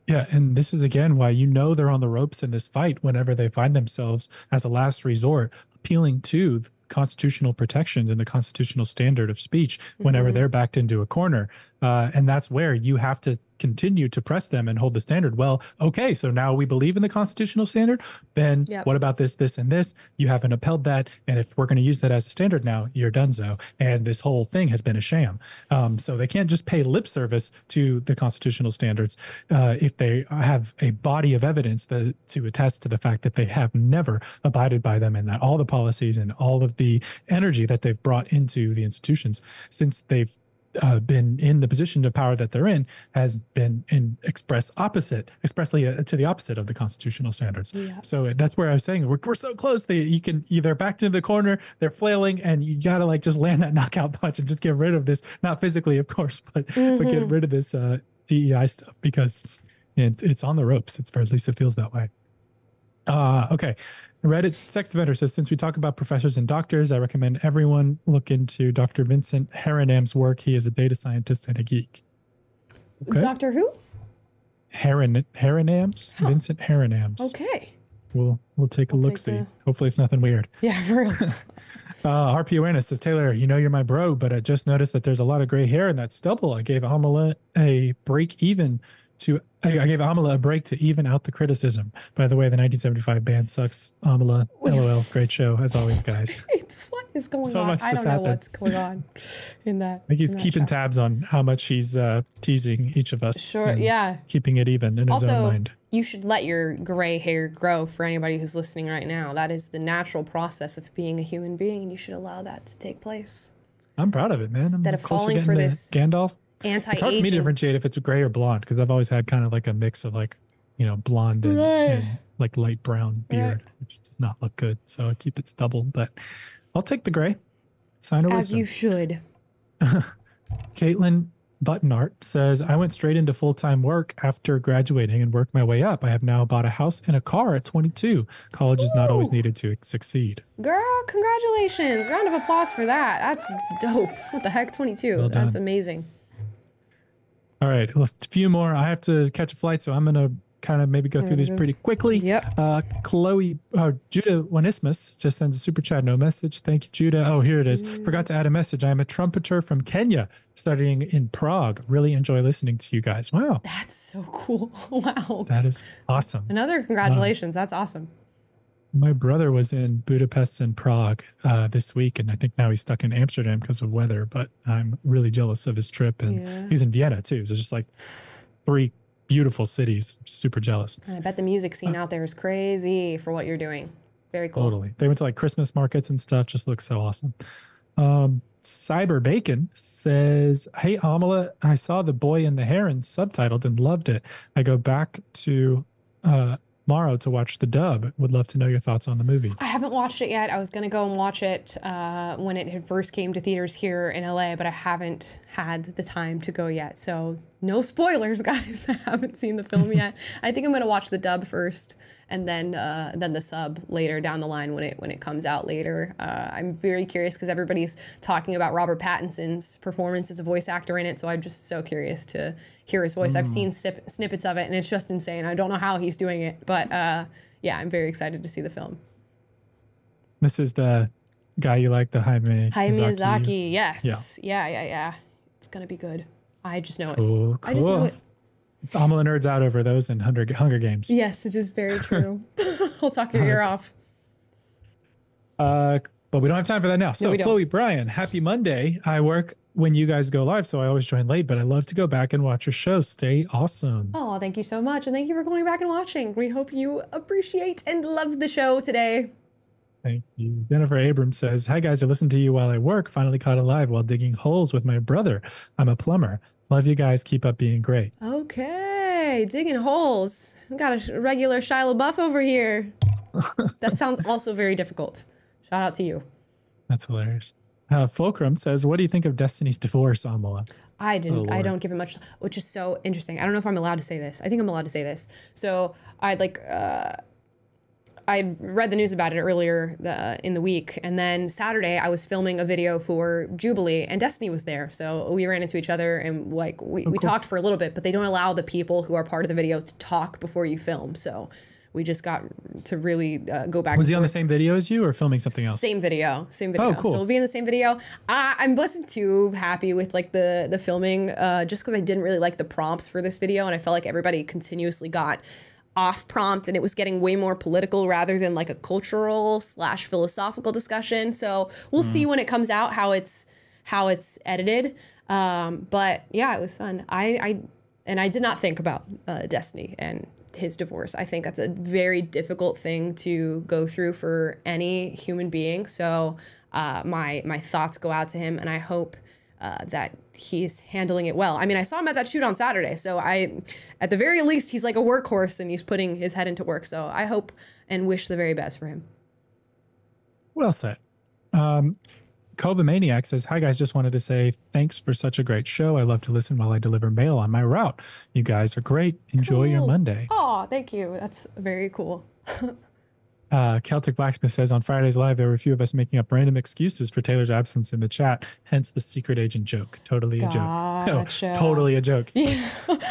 Yeah, and this is again why you know they're on the ropes in this fight whenever they find themselves as a last resort appealing to constitutional protections and the constitutional standard of speech whenever mm-hmm. they're backed into a corner. Uh, and that's where you have to continue to press them and hold the standard. Well, okay, so now we believe in the constitutional standard. Then yep. what about this, this, and this? You haven't upheld that. And if we're going to use that as a standard now, you're done so. And this whole thing has been a sham. Um, so they can't just pay lip service to the constitutional standards uh, if they have a body of evidence that, to attest to the fact that they have never abided by them and that all the policies and all of the energy that they've brought into the institutions since they've uh, been in the position of power that they're in has been in express opposite, expressly uh, to the opposite of the constitutional standards. Yeah. So that's where I was saying we're, we're so close. They you can either backed into the corner, they're flailing, and you gotta like just land that [laughs] knockout punch and just get rid of this. Not physically, of course, [laughs] but mm-hmm. but get mm-hmm. rid of this uh, DEI stuff because it, it's on the ropes. It's or at least it feels that way. Uh, okay. Reddit Sex Defender says, since we talk about professors and doctors, I recommend everyone look into Dr. Vincent Harinam's work. He is a data scientist and a geek. Okay. Doctor who? Haran Harinams? Huh. Vincent Harinams. Okay. We'll we'll take a we'll look see. The... Hopefully it's nothing weird. [laughs] Yeah, for real. [laughs] uh, RP Awareness says, Taylor, you know you're my bro, but I just noticed that there's a lot of gray hair in that stubble. I gave Amala a break even to I, gave Amala a break to even out the criticism. By the way, the 1975 band sucks. Amala, LOL, great show as always, [laughs] guys. what is going so on? Much I don't know what's going on in that. I think he's keeping show. tabs on how much he's uh, teasing each of us. Sure, yeah. Keeping it even in also, his own mind. You should let your gray hair grow for anybody who's listening right now. That is the natural process of being a human being, and you should allow that to take place. I'm proud of it, man. Instead I'm of falling for this Gandalf anti-aging. It's hard for me to differentiate if it's gray or blonde because I've always had kind of like a mix of like, you know, blonde and, and like light brown beard, right. which does not look good. So I keep it stubble, but I'll take the gray. Sign of As wisdom. you should. [laughs] Caitlin Buttonart says, I went straight into full time work after graduating and worked my way up. I have now bought a house and a car at 22. College Ooh. is not always needed to succeed. Girl, congratulations. Round of applause for that. That's dope. What the heck, 22? Well That's amazing. All right, a few more. I have to catch a flight, so I'm going to kind of maybe go through these pretty quickly. Yep. Uh, Chloe, uh, Judah Wanismus just sends a super chat, no message. Thank you, Judah. Oh, here it is. Forgot to add a message. I am a trumpeter from Kenya studying in Prague. Really enjoy listening to you guys. Wow. That's so cool. [laughs] Wow. That is awesome. Another congratulations. That's awesome. My brother was in Budapest and Prague uh, this week, and I think now he's stuck in Amsterdam because of weather. But I'm really jealous of his trip, and Yeah. he was in Vienna too. So it's just like three beautiful cities. Super jealous. And I bet the music scene out there is crazy for what you're doing. Very cool. Totally. They went to like Christmas markets and stuff. Just looks so awesome. Um, Cyber Bacon says, "Hey Amala, I saw the Boy and the Heron subtitled and loved it. I go back to uh, tomorrow to watch the dub. Would love to know your thoughts on the movie." I haven't watched it yet. I was gonna go and watch it uh, when it had first came to theaters here in LA, but I haven't had the time to go yet. So no spoilers, [laughs] guys. I haven't seen the film yet. [laughs] I think I'm gonna watch the dub first, and then uh, then the sub later down the line when it when it comes out later. Uh, I'm very curious because everybody's talking about Robert Pattinson's performance as a voice actor in it. So I'm just so curious to hear his voice. I've seen snip- snippets of it, and it's just insane. I don't know how he's doing it, but uh, yeah, I'm very excited to see the film. This is the guy you like, the Jaime. Hayao Miyazaki. Yes. Yeah. yeah. Yeah. It's gonna be good. I just know it. Cool, I just know it. Amala nerds out over those in Hunger, Hunger Games. Yes, it is very [laughs] true. [laughs] I'll talk your ear off. Uh, but we don't have time for that now. So, don't. Chloe, Brian, happy Monday. I work when you guys go live, so I always join late, but I love to go back and watch your show. Stay awesome. Oh, thank you so much, and thank you for going back and watching. We hope you appreciate and love the show today. Thank you. Jennifer Abrams says, Hi guys, I listen to you while I work. Finally caught alive while digging holes with my brother. I'm a plumber. Love you guys. Keep up being great. Okay, digging holes. We got a regular Shia LaBeouf over here. [laughs] that sounds also very difficult. Shout out to you. That's hilarious. Uh, Fulcrum says, What do you think of Destiny's divorce, Amala? I didn't. I don't give it much, which is so interesting. I don't know if I'm allowed to say this. I think I'm allowed to say this. So I like. Uh, I read the news about it earlier the, in the week, and then Saturday I was filming a video for Jubilee, and Destiny was there. So we ran into each other, and like we, we talked for a little bit, but they don't allow the people who are part of the video to talk before you film. So we just got to really uh, go back. Was he on the same video as you or filming something else? Same video, same video. Oh, cool. So we'll be in the same video. I, I wasn't too happy with like the the filming, uh, just because I didn't really like the prompts for this video, and I felt like everybody continuously got off prompt, and it was getting way more political rather than like a cultural slash philosophical discussion. So we'll see when it comes out how it's how it's edited. Um, but yeah, it was fun. I, I and I did not think about uh, Destiny and his divorce. I think that's a very difficult thing to go through for any human being. So uh, my my thoughts go out to him, and I hope uh, that he's handling it well. I mean, I saw him at that shoot on Saturday, so I, at the very least, he's like a workhorse and he's putting his head into work. So I hope and wish the very best for him. Well said. Um, Kova Maniac says, Hi guys, just wanted to say thanks for such a great show. I love to listen while I deliver mail on my route. You guys are great. Enjoy your Monday. Oh, thank you. That's very cool. [laughs] Uh, Celtic Blacksmith says on Fridays Live, there were a few of us making up random excuses for Taylor's absence in the chat, hence the secret agent joke. Totally a joke. [laughs] No, totally a joke. [laughs] [laughs]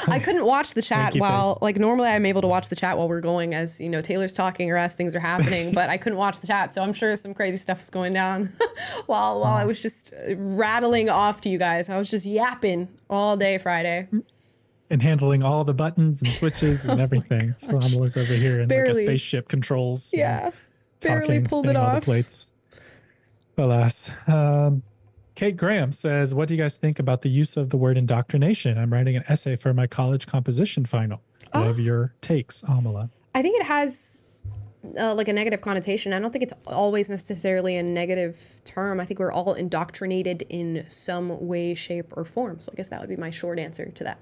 I couldn't watch the chat while, like, normally I'm able to watch the chat while we're going as, you know, Taylor's talking or as things are happening, but I couldn't watch the chat. So I'm sure some crazy stuff was going down while, while I was just uh, rattling off to you guys. I was just yapping all day Friday. And handling all the buttons and switches and [laughs] everything. So Amala's over here in like a spaceship controls. Yeah. Barely talking, pulled it spinning all the off. plates. Alas. Um, Kate Graham says, What do you guys think about the use of the word indoctrination? I'm writing an essay for my college composition final. Love your takes, Amala. I think it has uh, like a negative connotation. I don't think it's always necessarily a negative term. I think we're all indoctrinated in some way, shape, or form. So I guess that would be my short answer to that.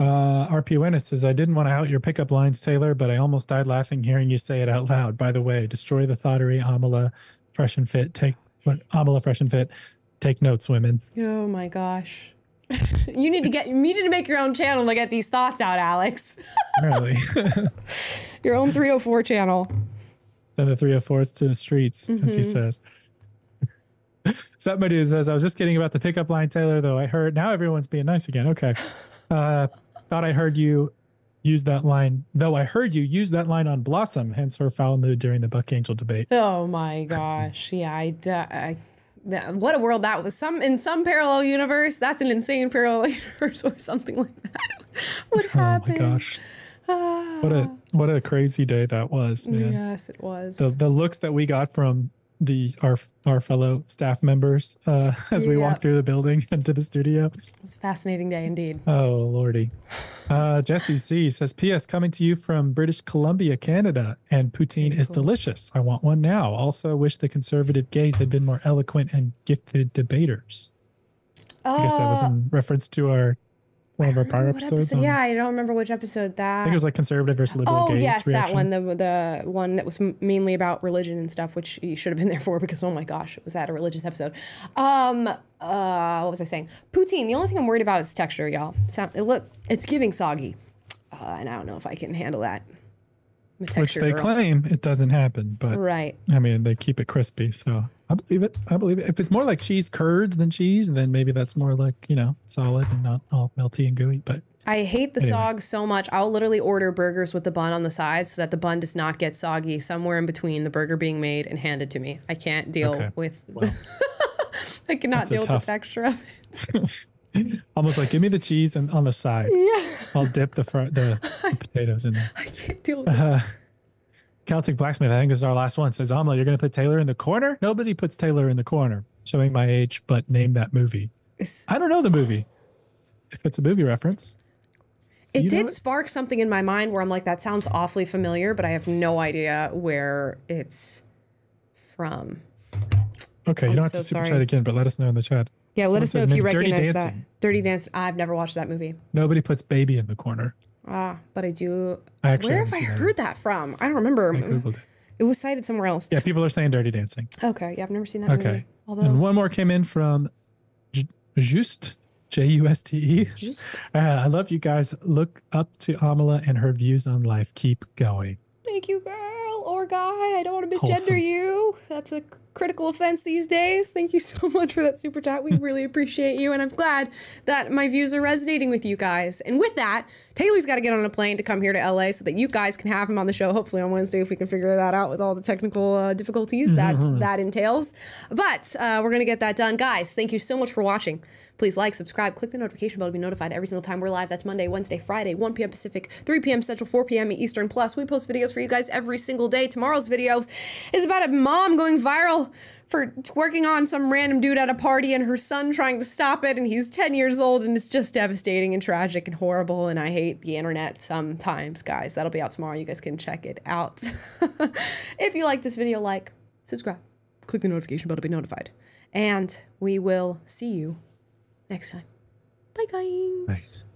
Uh, RP Wennis says, I didn't want to out your pickup lines, Taylor, but I almost died laughing hearing you say it out loud. By the way, destroy the thoughtery, Amala, fresh and fit. Take what Amala, fresh and fit. Take notes, women. Oh my gosh. [laughs] you need to get you needed to make your own channel to get these thoughts out, Alex. [laughs] Really. [laughs] your own 304 channel. Send the 304s to the streets, as he says. Somebody says, I was just kidding about the pickup line, Taylor, though I heard now everyone's being nice again. Okay. Uh, thought I heard you use that line, though I heard you use that line on Blossom, hence her foul mood during the Buck Angel debate. Oh my gosh. Yeah, I. that- what a world that was. Some in some parallel universe, that's an insane parallel [laughs] universe or something like that [laughs] would happen. Oh my gosh. Ah. What a what a crazy day that was, man. Yes, it was. The the looks that we got from the our our fellow staff members uh, [laughs] as we Yeah. walked through the building [laughs] into the studio. it was a fascinating day indeed. Oh lordy. Uh, Jesse C says, "P.S. Coming to you from British Columbia, Canada, and poutine is delicious. I want one now. Also, wish the conservative gays had been more eloquent and gifted debaters. I guess that was in reference to our one of our prior episodes. episode? on- Yeah, I don't remember which episode that. I think it was like conservative versus liberal Oh gays. yes, reaction. that one, the the one that was mainly about religion and stuff, which you should have been there for because oh my gosh, was that a religious episode? Um, uh, what was I saying? Poutine. The only thing I'm worried about is texture, y'all. So, it look, it's giving soggy, uh, and I don't know if I can handle that. Which they girl. claim it doesn't happen, but Right. I mean, they keep it crispy, so I believe it. I believe it. If it's more like cheese curds than cheese, then maybe that's more like you know solid and not all melty and gooey. But I hate the Anyway. sog so much. I'll literally order burgers with the bun on the side so that the bun does not get soggy somewhere in between the burger being made and handed to me. I can't deal Okay. with. Well. [laughs] I cannot deal with tough- the texture of it. [laughs] almost like give me the cheese and on the side. Yeah, I'll dip the fr- the, [laughs] the potatoes in there. I can't deal with it. Uh, Celtic Blacksmith, I think this is our last one. Says Amala, you're going to put Taylor in the corner? Nobody puts Taylor in the corner. Showing my age, but name that movie. It's- I don't know the movie. If it's a movie reference, It did it? spark something in my mind where I'm like, that sounds awfully familiar, but I have no idea where it's from. okay, you I'm don't have so to super sorry. chat again, but let us know in the chat. Yeah, Someone let us know if you maybe Dirty recognize that. Dirty Dance. I've never watched that movie. Nobody puts baby in the corner. Ah, but I do. I actually Where haven't I seen that. heard that from? I don't remember. I googled it. It was cited somewhere else. Yeah, people are saying Dirty Dancing. Okay, yeah, I've never seen that Okay. movie. Although, And one more came in from J- Just, J U S T E. Uh, I love you guys. Look up to Amala and her views on life. Keep going. thank you, or guy. I don't want to misgender Wholesome. you. That's a critical offense these days. Thank you [laughs] so much for that super chat. We really appreciate you, and I'm glad that my views are resonating with you guys. And with that, Taylor's got to get on a plane to come here to LA so that you guys can have him on the show. Hopefully on Wednesday, if we can figure that out with all the technical uh, difficulties that that entails. But uh, we're gonna get that done, guys. Thank you so much for watching. Please like, subscribe, click the notification bell to be notified every single time we're live. That's Monday, Wednesday, Friday, 1 p.m. Pacific, 3 p.m. Central, 4 p.m. Eastern. Plus, we post videos for you guys every single day. Tomorrow's videos is about a mom going viral for twerking on some random dude at a party and her son trying to stop it. And he's 10 years old and it's just devastating and tragic and horrible. And I hate the internet sometimes, guys. That'll be out tomorrow. You guys can check it out. [laughs] if you like this video, like, subscribe, click the notification bell to be notified. And we will see you next time. Bye, guys. Thanks.